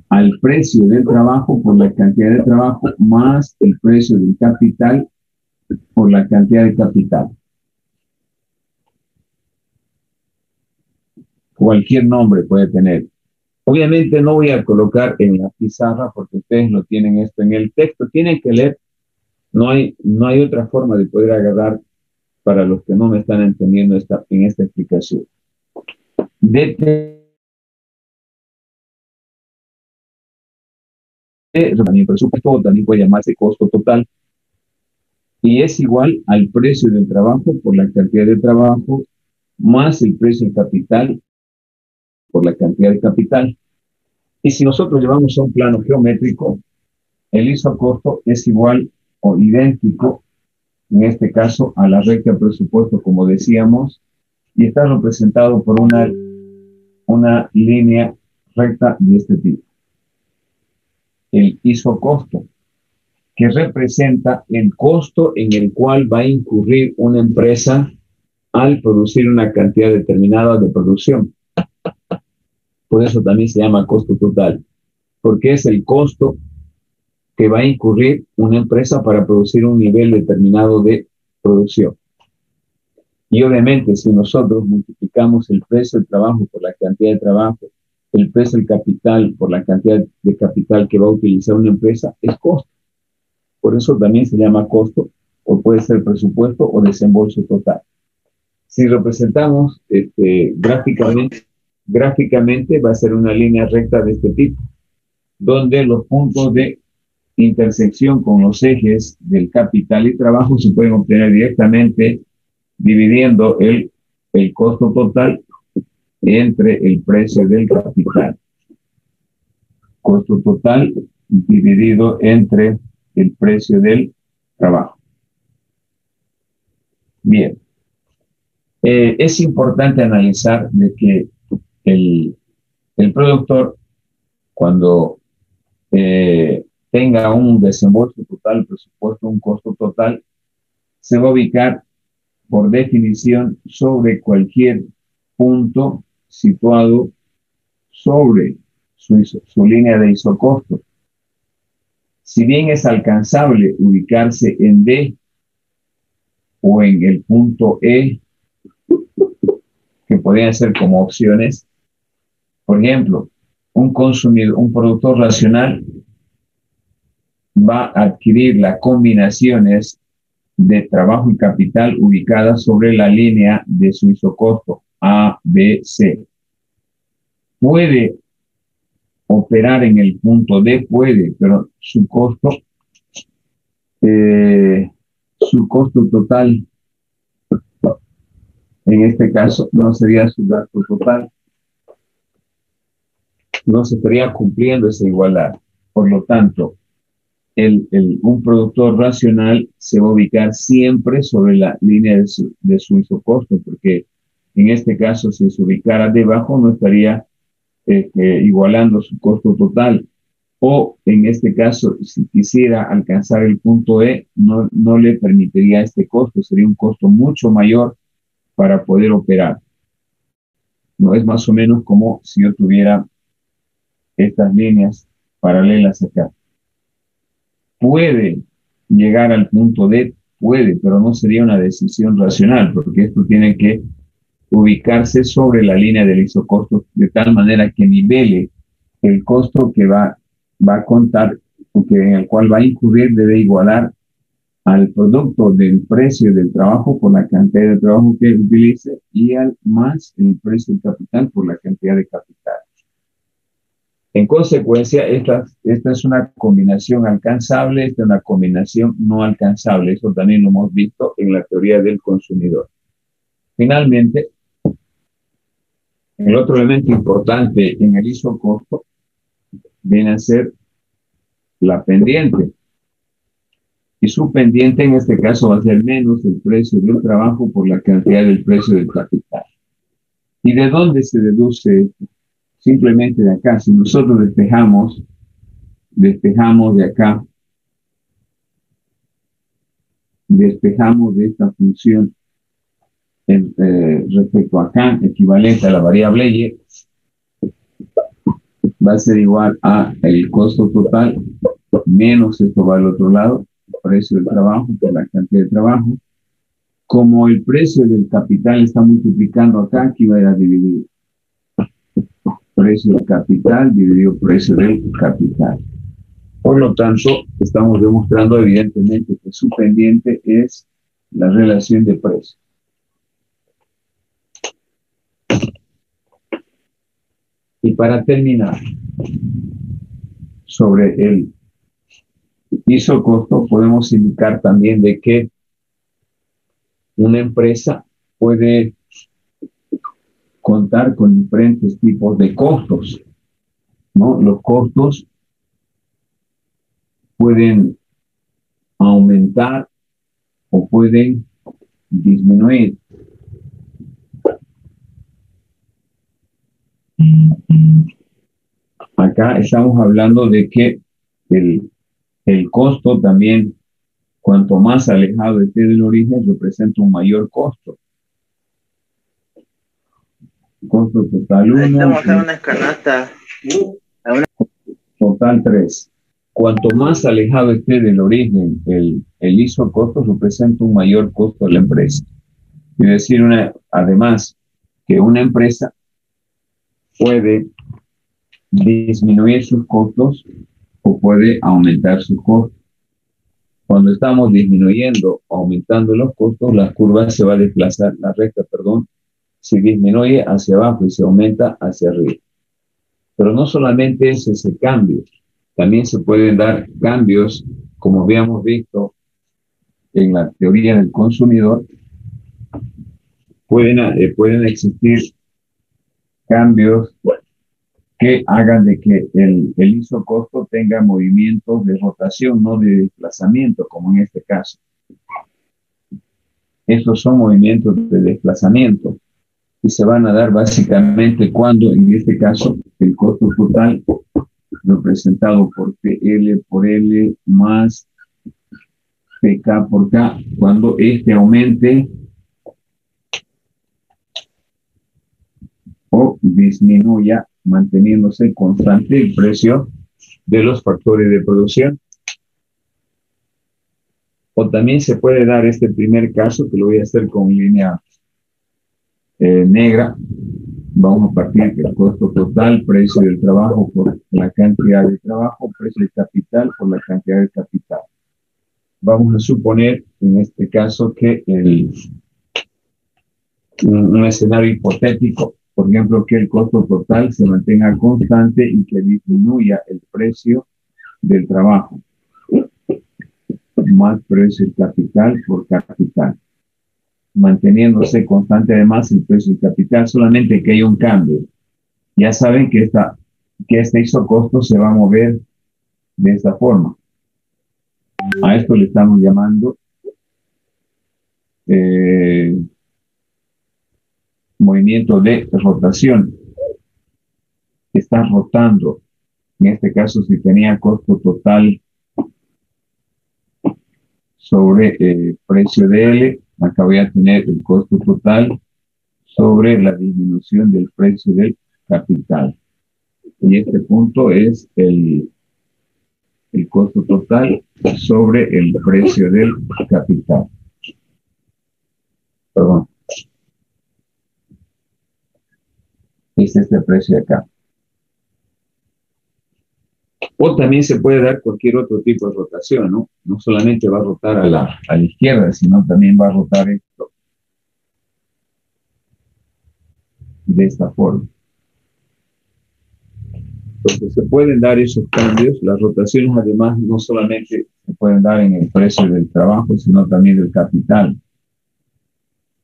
al precio del trabajo por la cantidad de trabajo más el precio del capital por la cantidad de capital. Cualquier nombre puede tener. Obviamente no voy a colocar en la pizarra porque ustedes no tienen esto en el texto. Tienen que leer. No hay, no hay otra forma de poder agarrar para los que no me están entendiendo esta, en esta explicación. También presupuesto, también puede llamarse costo total, y es igual al precio del trabajo por la cantidad de trabajo más el precio del capital por la cantidad de capital. Y si nosotros llevamos a un plano geométrico, el isocosto es igual o idéntico, en este caso, a la recta presupuesto, como decíamos, y está representado por una, una línea recta de este tipo. El isocosto, que representa el costo en el cual va a incurrir una empresa al producir una cantidad determinada de producción. Por eso también se llama costo total, porque es el costo que va a incurrir una empresa para producir un nivel determinado de producción. Y obviamente si nosotros multiplicamos el precio del trabajo por la cantidad de trabajo, el precio del capital por la cantidad de capital que va a utilizar una empresa, es costo. Por eso también se llama costo, o puede ser presupuesto o desembolso total. Si representamos este, gráficamente gráficamente va a ser una línea recta de este tipo, donde los puntos de intersección con los ejes del capital y trabajo se pueden obtener directamente dividiendo el, el costo total entre el precio del capital. Costo total dividido entre el precio del trabajo. Bien. Eh, es importante analizar de que el, productor, cuando eh, tenga un desembolso total, presupuesto, un costo total, se va a ubicar por definición sobre cualquier punto situado sobre su, su línea de isocosto. Si bien es alcanzable ubicarse en D o en el punto E, que podrían ser como opciones, por ejemplo, un consumidor, un productor racional va a adquirir las combinaciones de trabajo y capital ubicadas sobre la línea de su isocosto A, B, C. Puede operar en el punto D, puede, pero su costo, eh, su costo total, en este caso, no sería su gasto total. No se estaría cumpliendo esa igualdad. Por lo tanto, un productor racional se va a ubicar siempre sobre la línea de su, de su isocosto, porque en este caso, si se ubicara debajo, no estaría este, igualando su costo total. O en este caso, si quisiera alcanzar el punto E, no, no le permitiría este costo, sería un costo mucho mayor para poder operar. No es más o menos como si yo tuviera estas líneas paralelas acá puede llegar al punto D, puede, pero no sería una decisión racional, porque esto tiene que ubicarse sobre la línea del isocosto de tal manera que nivele el costo que va, va a contar, porque en el cual va a incurrir debe igualar al producto del precio del trabajo por la cantidad de trabajo que utilice y al más el precio del capital por la cantidad de capital. En consecuencia, esta, esta es una combinación alcanzable, esta es una combinación no alcanzable. Eso también lo hemos visto en la teoría del consumidor. Finalmente, el otro elemento importante en el isocosto viene a ser la pendiente. Y su pendiente en este caso va a ser menos el precio del trabajo por la cantidad del precio del capital. ¿Y de dónde se deduce esto? simplemente de acá, si nosotros despejamos, despejamos de acá, despejamos de esta función eh, respecto a acá, equivalente a la variable y, va a ser igual a el costo total menos esto va al otro lado, el precio del trabajo por la cantidad de trabajo. Como el precio del capital está multiplicando acá, aquí va a ir a dividir precio del capital dividido precio del capital. Por lo tanto, estamos demostrando evidentemente que su pendiente es la relación de precio. Y para terminar, sobre el piso costo, podemos indicar también de que una empresa puede contar con diferentes tipos de costos. ¿no? Los costos pueden aumentar o pueden disminuir. Acá estamos hablando de que el, el costo también, cuanto más alejado esté del origen, representa un mayor costo costo total 1. Estamos en una escalata. Total 3. Cuanto más alejado esté del origen el, el ISO costo, representa un mayor costo de la empresa. Es decir, una, además, que una empresa puede disminuir sus costos o puede aumentar sus costos. Cuando estamos disminuyendo aumentando los costos, la curva se va a desplazar, la recta, perdón, se disminuye hacia abajo y se aumenta hacia arriba. Pero no solamente es ese cambio, también se pueden dar cambios, como habíamos visto en la teoría del consumidor, pueden, eh, pueden existir cambios que hagan de que el, el isocosto tenga movimientos de rotación, no de desplazamiento, como en este caso. Estos son movimientos de desplazamiento y se van a dar básicamente cuando, en este caso, el costo total representado por PL por L más PK por K, cuando este aumente o disminuya, manteniéndose constante el precio de los factores de producción. O también se puede dar este primer caso, que lo voy a hacer con línea eh, negra. Vamos a partir del costo total, precio del trabajo por la cantidad de trabajo, precio del capital por la cantidad de capital. Vamos a suponer en este caso que el, un escenario hipotético por ejemplo, que el costo total se mantenga constante y que disminuya el precio del trabajo. Más precio del capital por capital. Manteniéndose constante además el precio del capital, solamente que hay un cambio. Ya saben que, esta, que este costo se va a mover de esta forma. A esto le estamos llamando eh, movimiento de rotación. Está rotando. En este caso, si tenía costo total sobre el precio de L, acá voy a tener el costo total sobre la disminución del precio del capital. Y este punto es el, el costo total sobre el precio del capital. Perdón. Es este precio de acá. O también se puede dar cualquier otro tipo de rotación, ¿no? No solamente va a rotar a la, a la izquierda, sino también va a rotar esto de esta forma. Entonces se pueden dar esos cambios. Las rotaciones además no solamente se pueden dar en el precio del trabajo, sino también del capital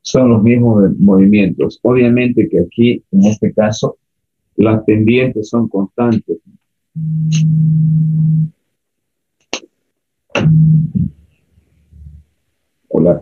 son los mismos movimientos. Obviamente que aquí, en este caso, las pendientes son constantes. O la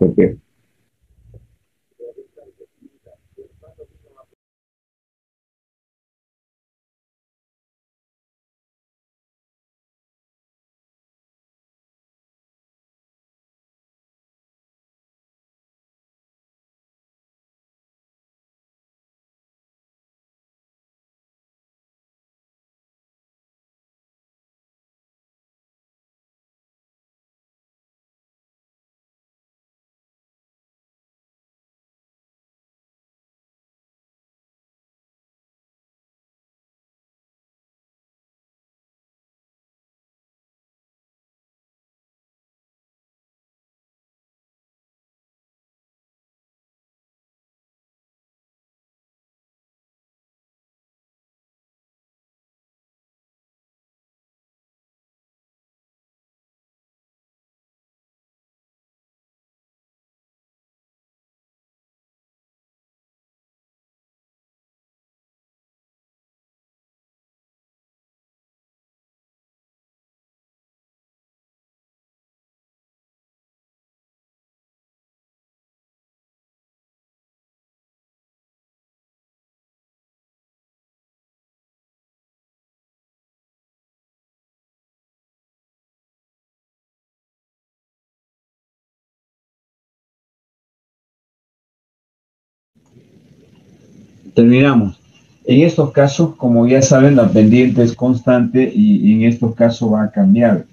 terminamos. En estos casos, como ya saben, la pendiente es constante y, en estos casos va a cambiar.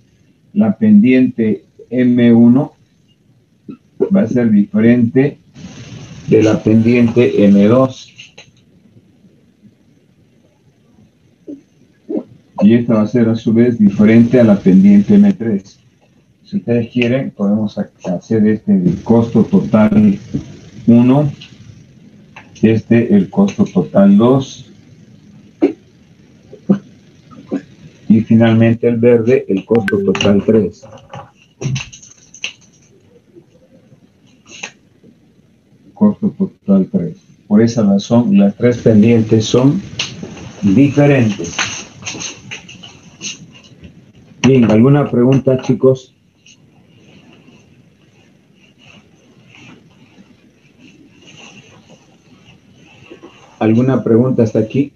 La pendiente M1 va a ser diferente de la pendiente M2. Y esta va a ser a su vez diferente a la pendiente M3. Si ustedes quieren, podemos hacer este costo total 1 este el costo total 2 y finalmente el verde el costo total 3 costo total 3 por esa razón las tres pendientes son diferentes. Bien alguna pregunta chicos ¿Alguna pregunta hasta aquí?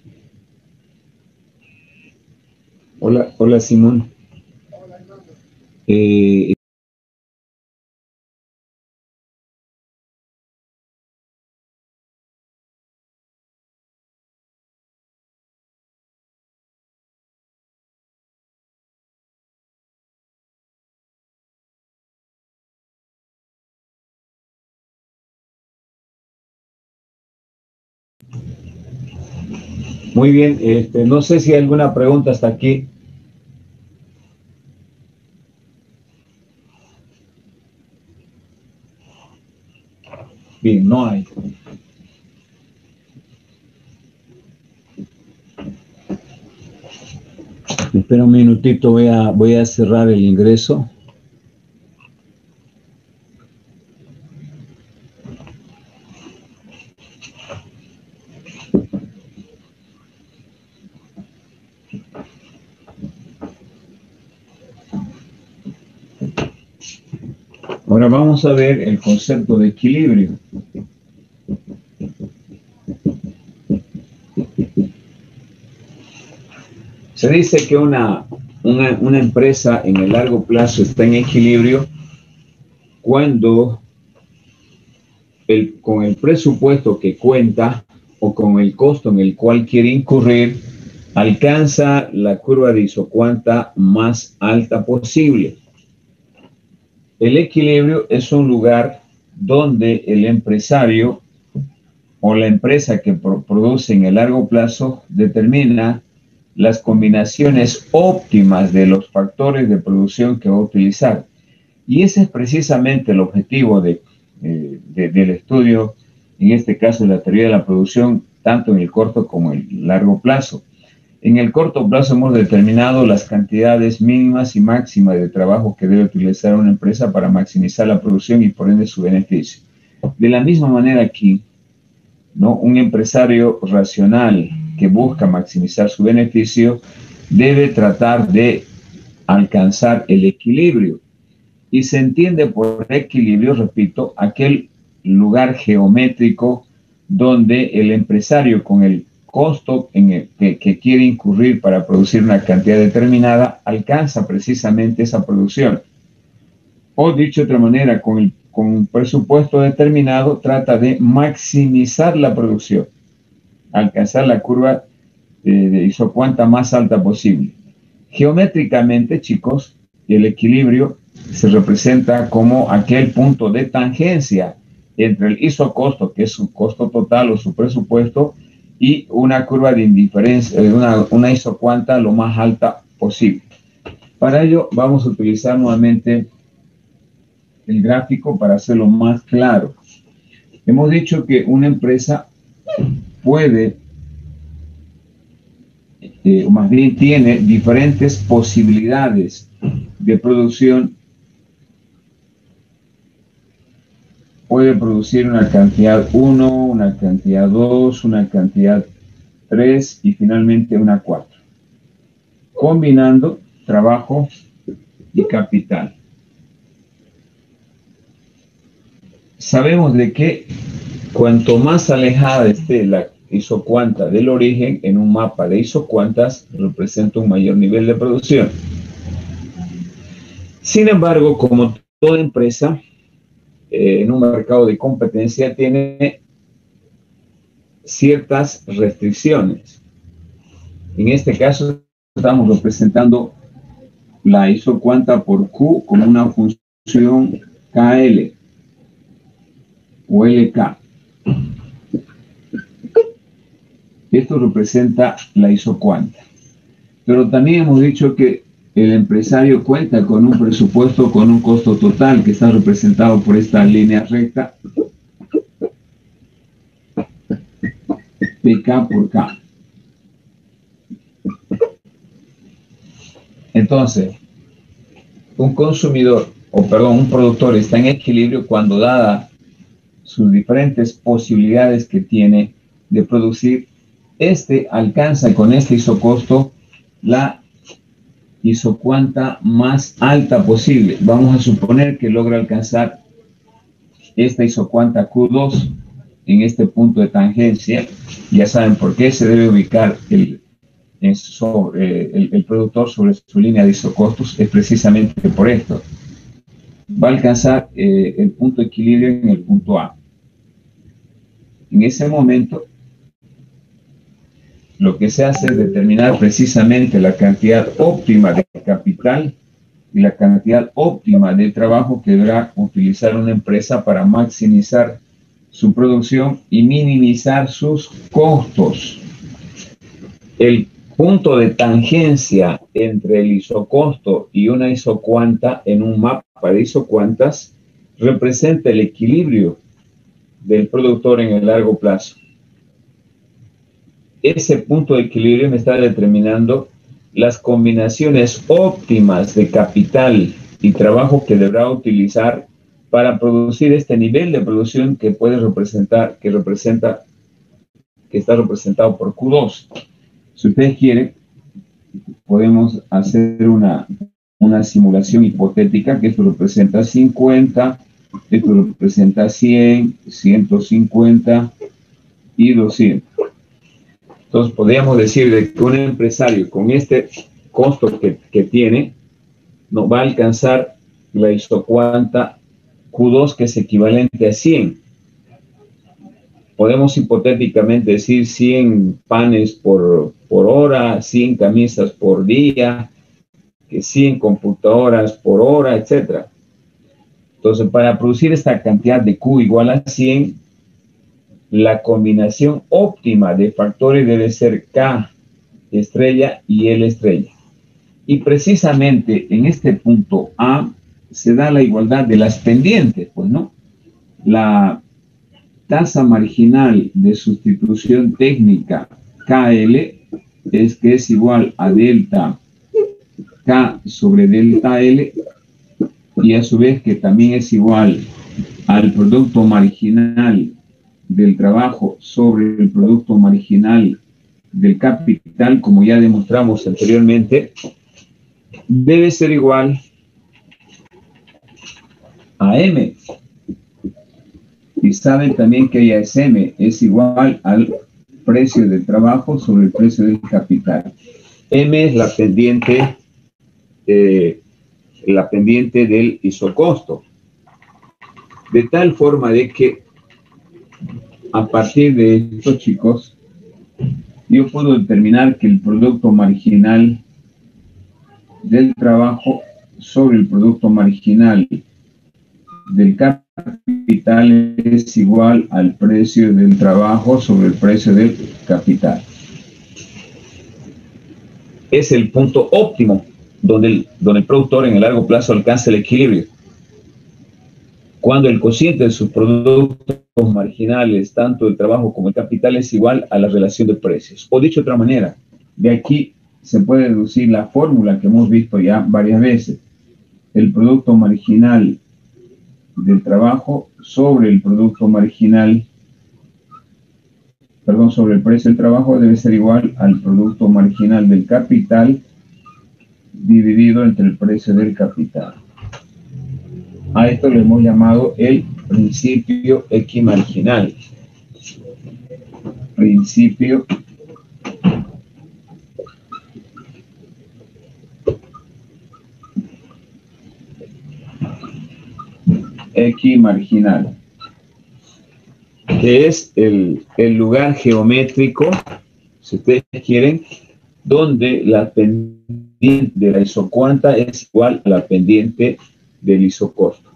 Hola, Hola, Simón. Eh, Muy bien, este, no sé si hay alguna pregunta hasta aquí. Bien, no hay. Espera un minutito, voy a, voy a cerrar el ingreso. Ahora vamos a ver el concepto de equilibrio. Se dice que una, una, empresa en el largo plazo está en equilibrio cuando el, con el presupuesto que cuenta o con el costo en el cual quiere incurrir, alcanza la curva de isocuanta más alta posible. El equilibrio es un lugar donde el empresario o la empresa que produce en el largo plazo determina las combinaciones óptimas de los factores de producción que va a utilizar. Y ese es precisamente el objetivo de, eh, del estudio, en este caso la teoría de la producción, tanto en el corto como en el largo plazo. En el corto plazo hemos determinado las cantidades mínimas y máximas de trabajo que debe utilizar una empresa para maximizar la producción y por ende su beneficio. De la misma manera aquí, ¿no? un empresario racional que busca maximizar su beneficio debe tratar de alcanzar el equilibrio. Y se entiende por equilibrio, repito, aquel lugar geométrico donde el empresario con el costo en el que, quiere incurrir para producir una cantidad determinada alcanza precisamente esa producción. O dicho de otra manera, con, un presupuesto determinado trata de maximizar la producción, alcanzar la curva de, de isocuanta más alta posible. Geométricamente, chicos, el equilibrio se representa como aquel punto de tangencia entre el isocosto, que es su costo total o su presupuesto, y una curva de indiferencia, eh, una, una isocuanta lo más alta posible. Para ello vamos a utilizar nuevamente el gráfico para hacerlo más claro. Hemos dicho que una empresa puede, eh, o más bien tiene diferentes posibilidades de producción puede producir una cantidad 1, una cantidad 2, una cantidad 3 y finalmente una 4. Combinando trabajo y capital. Sabemos de que cuanto más alejada esté la isocuanta del origen en un mapa de isocuantas representa un mayor nivel de producción. Sin embargo, como toda empresa, eh, en un mercado de competencia tiene ciertas restricciones. En este caso estamos representando la isocuanta por Q como una función KL o LK. Esto representa la isocuanta. Pero también hemos dicho que el empresario cuenta con un presupuesto con un costo total que está representado por esta línea recta PK por K. Entonces, un consumidor, o perdón, un productor está en equilibrio cuando dada sus diferentes posibilidades que tiene de producir, este alcanza con este isocosto la isocuanta más alta posible. Vamos a suponer que logra alcanzar esta isocuanta Q2 en este punto de tangencia. Ya saben por qué se debe ubicar el, sobre, eh, el, productor sobre su línea de isocostos es precisamente por esto. Va a alcanzar eh, el punto de equilibrio en el punto A. En ese momento, lo que se hace es determinar precisamente la cantidad óptima de capital y la cantidad óptima de trabajo que deberá utilizar una empresa para maximizar su producción y minimizar sus costos. El punto de tangencia entre el isocosto y una isocuanta en un mapa de isocuantas representa el equilibrio del productor en el largo plazo. Ese punto de equilibrio me está determinando las combinaciones óptimas de capital y trabajo que deberá utilizar para producir este nivel de producción que puede representar, que representa, que está representado por Q2. Si ustedes quieren, podemos hacer una, una simulación hipotética que esto representa 50, esto representa 100, 150 y 200. Entonces, podríamos decir de que un empresario con este costo que, que tiene, no va a alcanzar la isocuanta Q2 que es equivalente a 100 podemos hipotéticamente decir 100 panes por, por hora, 100 camisas por día, que 100 computadoras por hora, etc. Entonces, para producir esta cantidad de Q igual a 100, la combinación óptima de factores debe ser K estrella y L estrella. Y precisamente en este punto A se da la igualdad de las pendientes, pues, ¿no? La tasa marginal de sustitución técnica KL es que es igual a delta K sobre delta L y a su vez que también es igual al producto marginal del trabajo sobre el producto marginal del capital, como ya demostramos anteriormente, debe ser igual a M, y saben también que ISM es igual al precio del trabajo sobre el precio del capital. M es la pendiente, eh, la pendiente del isocosto. De tal forma de que a partir de estos chicos, yo puedo determinar que el producto marginal del trabajo sobre el producto marginal del capital es igual al precio del trabajo sobre el precio del capital. Es el punto óptimo donde el, donde el productor en el largo plazo alcanza el equilibrio. Cuando el cociente de sus productos marginales, tanto el trabajo como el capital, es igual a la relación de precios. O dicho de otra manera, de aquí se puede deducir la fórmula que hemos visto ya varias veces. El producto marginal del trabajo sobre el producto marginal, perdón, sobre el precio del trabajo debe ser igual al producto marginal del capital dividido entre el precio del capital. A esto le hemos llamado el principio equimarginal. Principio equimarginal, que es el, lugar geométrico, si ustedes quieren, donde la pendiente de la isocuanta es igual a la pendiente del isocosto.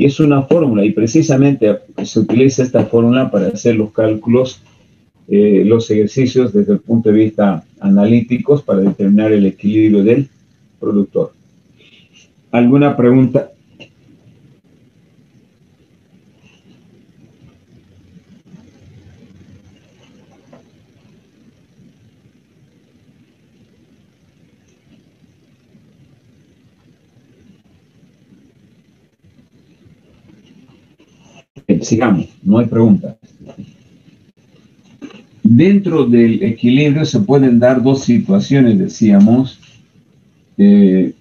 Y es una fórmula, y precisamente se utiliza esta fórmula para hacer los cálculos, eh, los ejercicios desde el punto de vista analíticos para determinar el equilibrio del productor. ¿Alguna pregunta? Sigamos, no hay pregunta. Dentro del equilibrio se pueden dar dos situaciones, decíamos. Eh,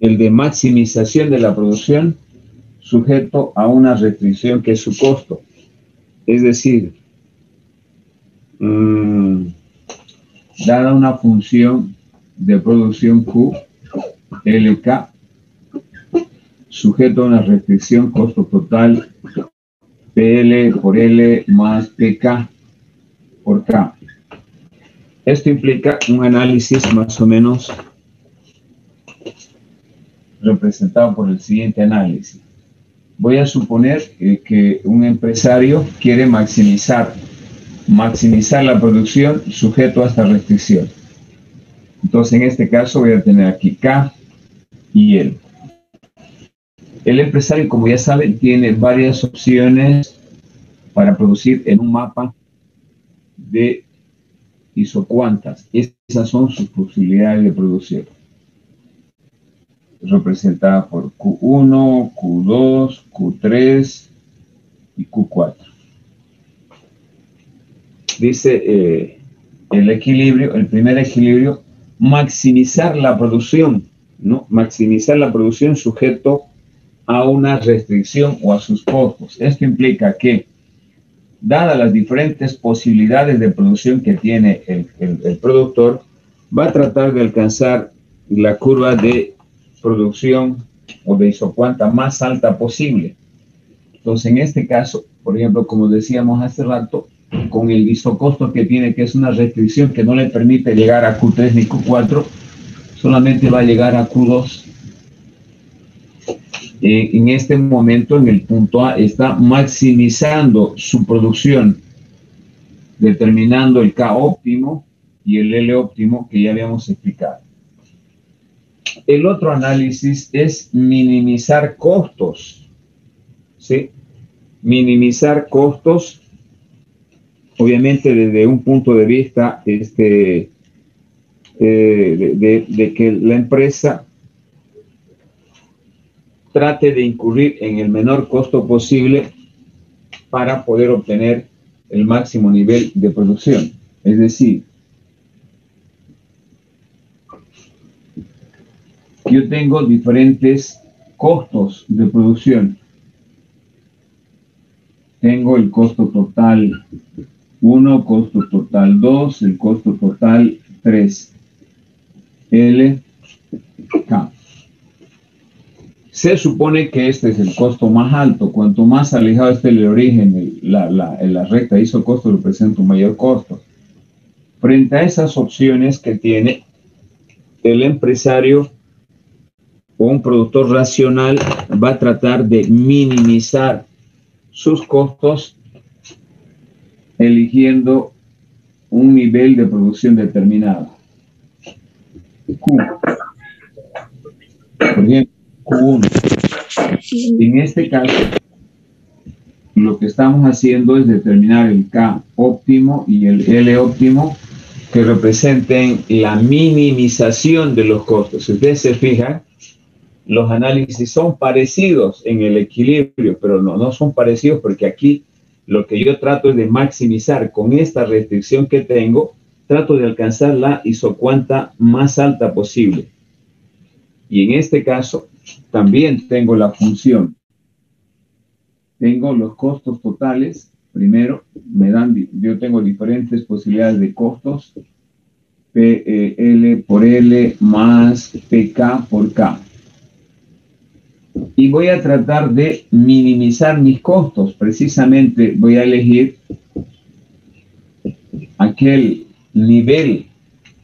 el de maximización de la producción sujeto a una restricción que es su costo. Es decir, mm, dada una función de producción Q, LK, sujeto a una restricción costo total PL por L más PK por K. Esto implica un análisis más o menos representado por el siguiente análisis. Voy a suponer eh, que un empresario quiere maximizar, maximizar la producción sujeto a esta restricción. Entonces, en este caso voy a tener aquí K y L. El empresario, como ya saben, tiene varias opciones para producir en un mapa de isocuantas. Esas son sus posibilidades de producción. Representada por Q1, Q2, Q3 y Q4. Dice eh, el equilibrio, el primer equilibrio, maximizar la producción, ¿no? Maximizar la producción sujeto a una restricción o a sus costos. Esto implica que, dadas las diferentes posibilidades de producción que tiene el, productor, va a tratar de alcanzar la curva de producción o de isocuanta más alta posible. Entonces, en este caso, por ejemplo, como decíamos hace rato, con el isocosto que tiene, que es una restricción que no le permite llegar a Q3 ni Q4, solamente va a llegar a Q2 eh, en este momento, en el punto A, está maximizando su producción, determinando el K óptimo y el L óptimo que ya habíamos explicado. El otro análisis es minimizar costos. ¿sí? Minimizar costos, obviamente desde un punto de vista este, eh, de que la empresa trate de incurrir en el menor costo posible para poder obtener el máximo nivel de producción. Es decir, yo tengo diferentes costos de producción. Tengo el costo total 1, costo total 2, el costo total 3. L, K. Se supone que este es el costo más alto. Cuanto más alejado esté el origen, la, la, la recta hizo costo representa un mayor costo. Frente a esas opciones que tiene el empresario o un productor racional va a tratar de minimizar sus costos eligiendo un nivel de producción determinado. Por ejemplo, en este caso, lo que estamos haciendo es determinar el K óptimo y el L óptimo que representen la minimización de los costos. Si ustedes se fijan, los análisis son parecidos en el equilibrio, pero no, no son parecidos porque aquí lo que yo trato es de maximizar con esta restricción que tengo, trato de alcanzar la isocuanta más alta posible. Y en este caso, también tengo la función. Tengo los costos totales. Primero, me dan, yo tengo diferentes posibilidades de costos. PL por L más PK por K. Y voy a tratar de minimizar mis costos. Precisamente voy a elegir aquel nivel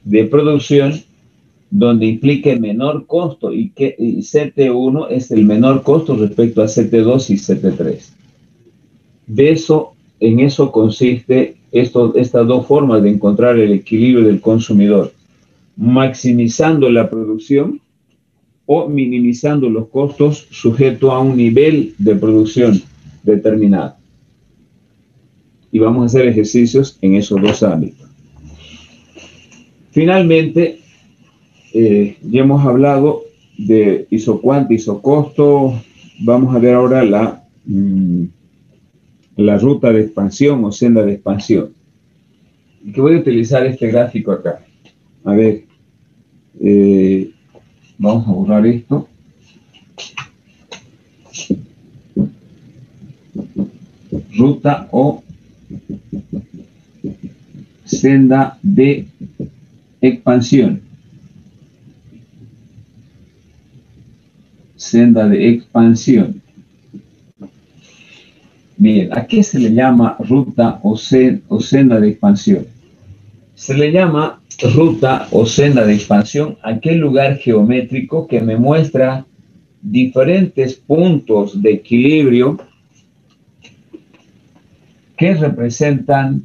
de producción donde implique menor costo y que CT1 es el menor costo respecto a CT2 y CT3. De eso, en eso consiste esto, estas dos formas de encontrar el equilibrio del consumidor, maximizando la producción o minimizando los costos sujeto a un nivel de producción determinado. Y vamos a hacer ejercicios en esos dos ámbitos. Finalmente, eh, ya hemos hablado de isocuanta, isocosto. Vamos a ver ahora la, mm, la ruta de expansión o senda de expansión. Que voy a utilizar este gráfico acá. A ver, eh, Vamos a borrar esto. Ruta o senda de expansión. Senda de expansión. Bien, ¿a qué se le llama ruta o, o senda de expansión? Se le llama ruta o senda de expansión aquel lugar geométrico que me muestra diferentes puntos de equilibrio que representan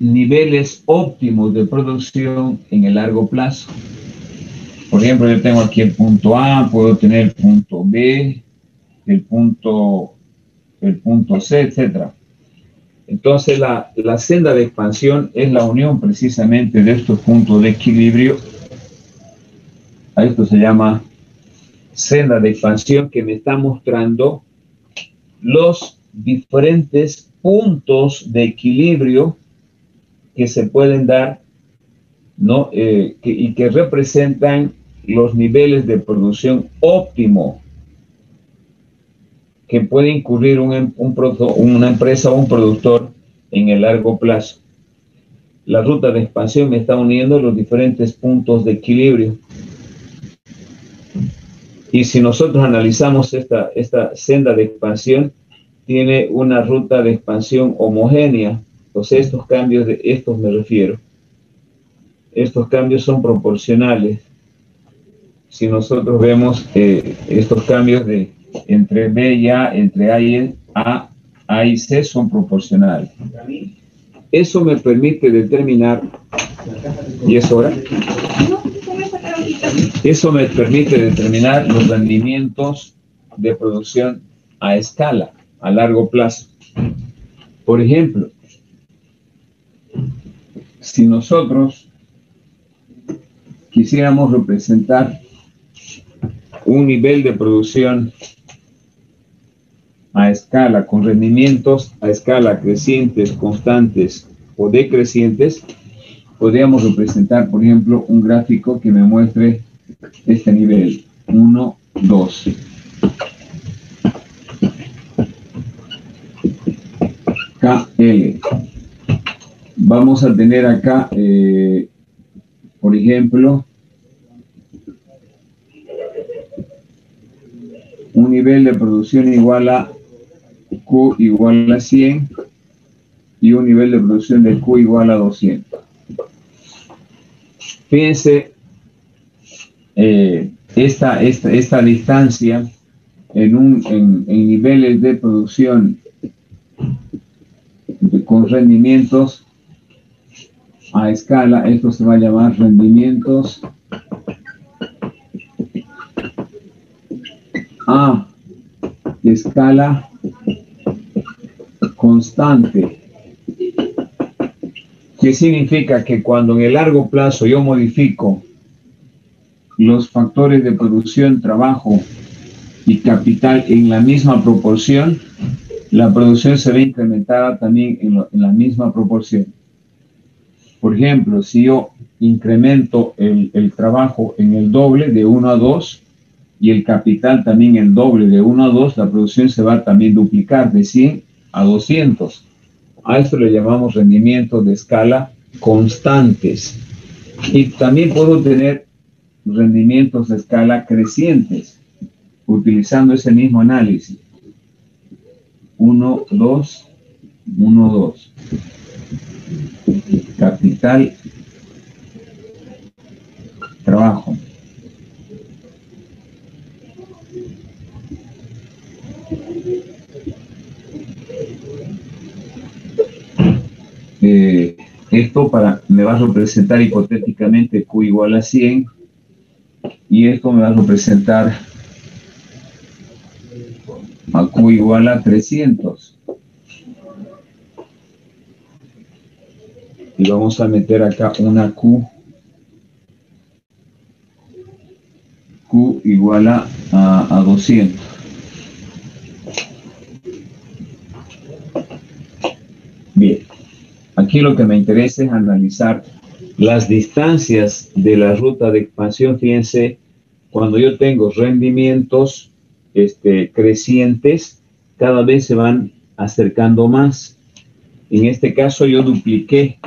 niveles óptimos de producción en el largo plazo. Por ejemplo, yo tengo aquí el punto A, puedo tener el punto B, el punto, el punto C, etc. Entonces, la, la senda de expansión es la unión precisamente de estos puntos de equilibrio. A esto se llama senda de expansión que me está mostrando los diferentes puntos de equilibrio que se pueden dar ¿no? Eh, y que representan los niveles de producción óptimo que puede incurrir un, una empresa o un productor en el largo plazo. La ruta de expansión está uniendo los diferentes puntos de equilibrio. Y si nosotros analizamos esta, esta senda de expansión, tiene una ruta de expansión homogénea. Entonces, estos cambios, de estos me refiero. Estos cambios son proporcionales. Si nosotros vemos eh, estos cambios de entre B y A, entre A y, A, A y C son proporcionales. Eso me permite determinar, ¿y es hora? Eso me permite determinar los rendimientos de producción a escala a largo plazo. Por ejemplo, si nosotros quisiéramos representar un nivel de producción a escala, con rendimientos a escala crecientes, constantes o decrecientes, podríamos representar, por ejemplo, un gráfico que me muestre este nivel, 1, 2. KL. Vamos a tener acá, eh, por ejemplo, un nivel de producción igual a Q igual a 100 y un nivel de producción de Q igual a 200. Fíjense eh, esta, esta, esta, distancia en, un, en, en niveles de producción con rendimientos a escala, esto se va a llamar rendimientos a escala constante. ¿Qué significa? Que cuando en el largo plazo yo modifico los factores de producción, trabajo y capital en la misma proporción, la producción se ve incrementada también en, la misma proporción. Por ejemplo, si yo incremento el, trabajo en el doble de 1 a 2 y el capital también el doble de 1 a 2, la producción se va a también duplicar de 100 a 200. A esto le llamamos rendimientos de escala constantes. Y también puedo tener rendimientos de escala crecientes utilizando ese mismo análisis. 1, 2, 1, 2. Capital, trabajo. Eh, esto para, me va a representar hipotéticamente Q igual a 100 y esto me va a representar a Q igual a 300. Y vamos a meter acá una Q. Q igual a, a 200. Bien, aquí lo que me interesa es analizar las distancias de la ruta de expansión. Fíjense, cuando yo tengo rendimientos este, crecientes, cada vez se van acercando más. En este caso yo dupliqué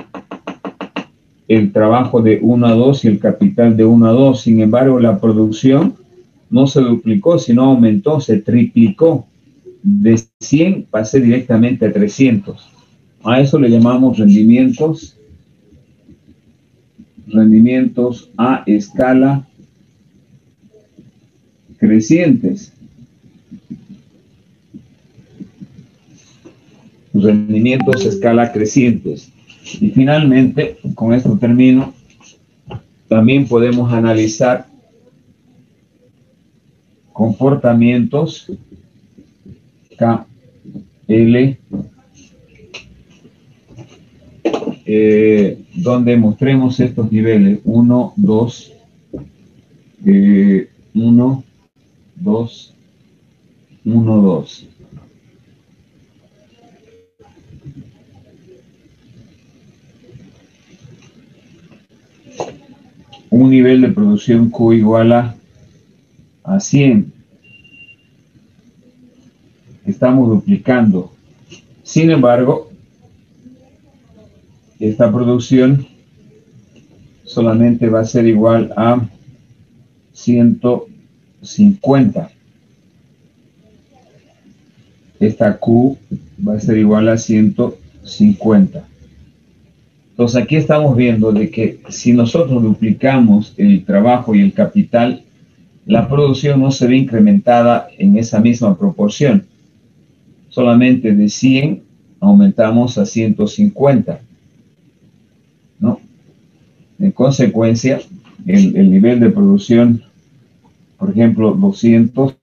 el trabajo de 1 a 2 y el capital de 1 a 2. Sin embargo, la producción no se duplicó, sino aumentó, se triplicó. De 100 pasé directamente a 300. A eso le llamamos rendimientos, rendimientos a escala crecientes. Rendimientos a escala crecientes. Y finalmente, con esto termino, también podemos analizar comportamientos KL eh, donde mostremos estos niveles 1, 2, 1, 2, 1, 2. Un nivel de producción Q igual a, a 100. Estamos duplicando. Sin embargo, esta producción solamente va a ser igual a 150. Esta Q va a ser igual a 150. Entonces aquí estamos viendo de que si nosotros duplicamos el trabajo y el capital, la producción no se ve incrementada en esa misma proporción. Solamente de 100 aumentamos a 150. En consecuencia, el, el nivel de producción, por ejemplo, 200,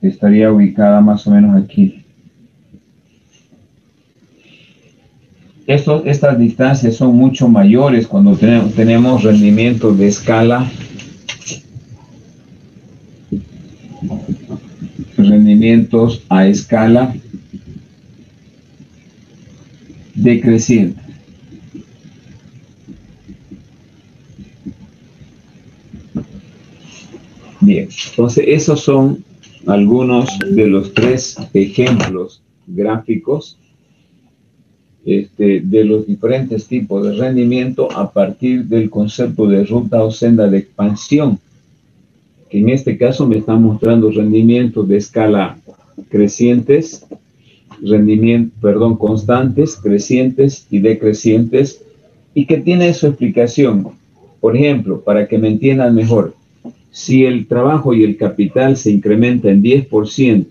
estaría ubicada más o menos aquí. estas distancias son mucho mayores cuando tenemos, tenemos rendimientos de escala, rendimientos a escala decreciente. Bien, entonces esos son algunos de los tres ejemplos gráficos este, de los diferentes tipos de rendimiento a partir del concepto de ruta o senda de expansión, que en este caso me está mostrando rendimientos de escala crecientes, rendimiento, perdón, constantes, crecientes y decrecientes, y que tiene su explicación. Por ejemplo, para que me entiendan mejor, si el trabajo y el capital se incrementa en 10%,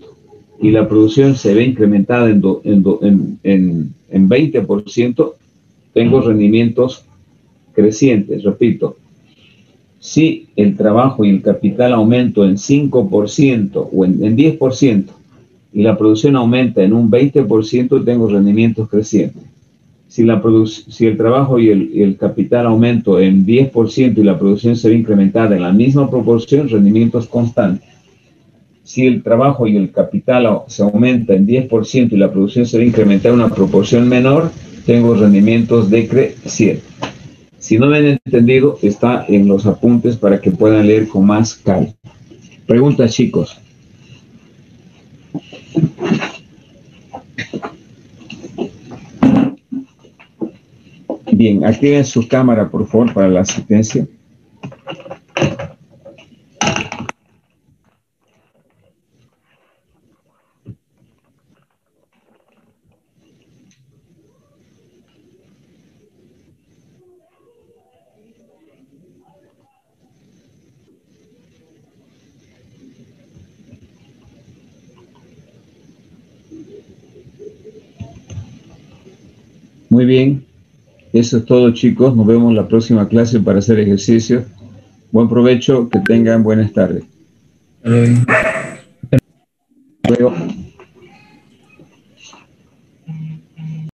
y la producción se ve incrementada en, en, en, en 20%, tengo rendimientos crecientes. Repito, si el trabajo y el capital aumento en 5% o en, en 10% y la producción aumenta en un 20%, tengo rendimientos crecientes. Si, la si el trabajo y el, y el capital aumento en 10% y la producción se ve incrementada en la misma proporción, rendimientos constantes si el trabajo y el capital se aumenta en 10% y la producción se va a incrementar en una proporción menor, tengo rendimientos decrecientes. Si no me han entendido, está en los apuntes para que puedan leer con más calma. Preguntas, chicos. Bien, activen su cámara, por favor, para la asistencia. Muy bien. Eso es todo, chicos. Nos vemos en la próxima clase para hacer ejercicio. Buen provecho. Que tengan buenas tardes.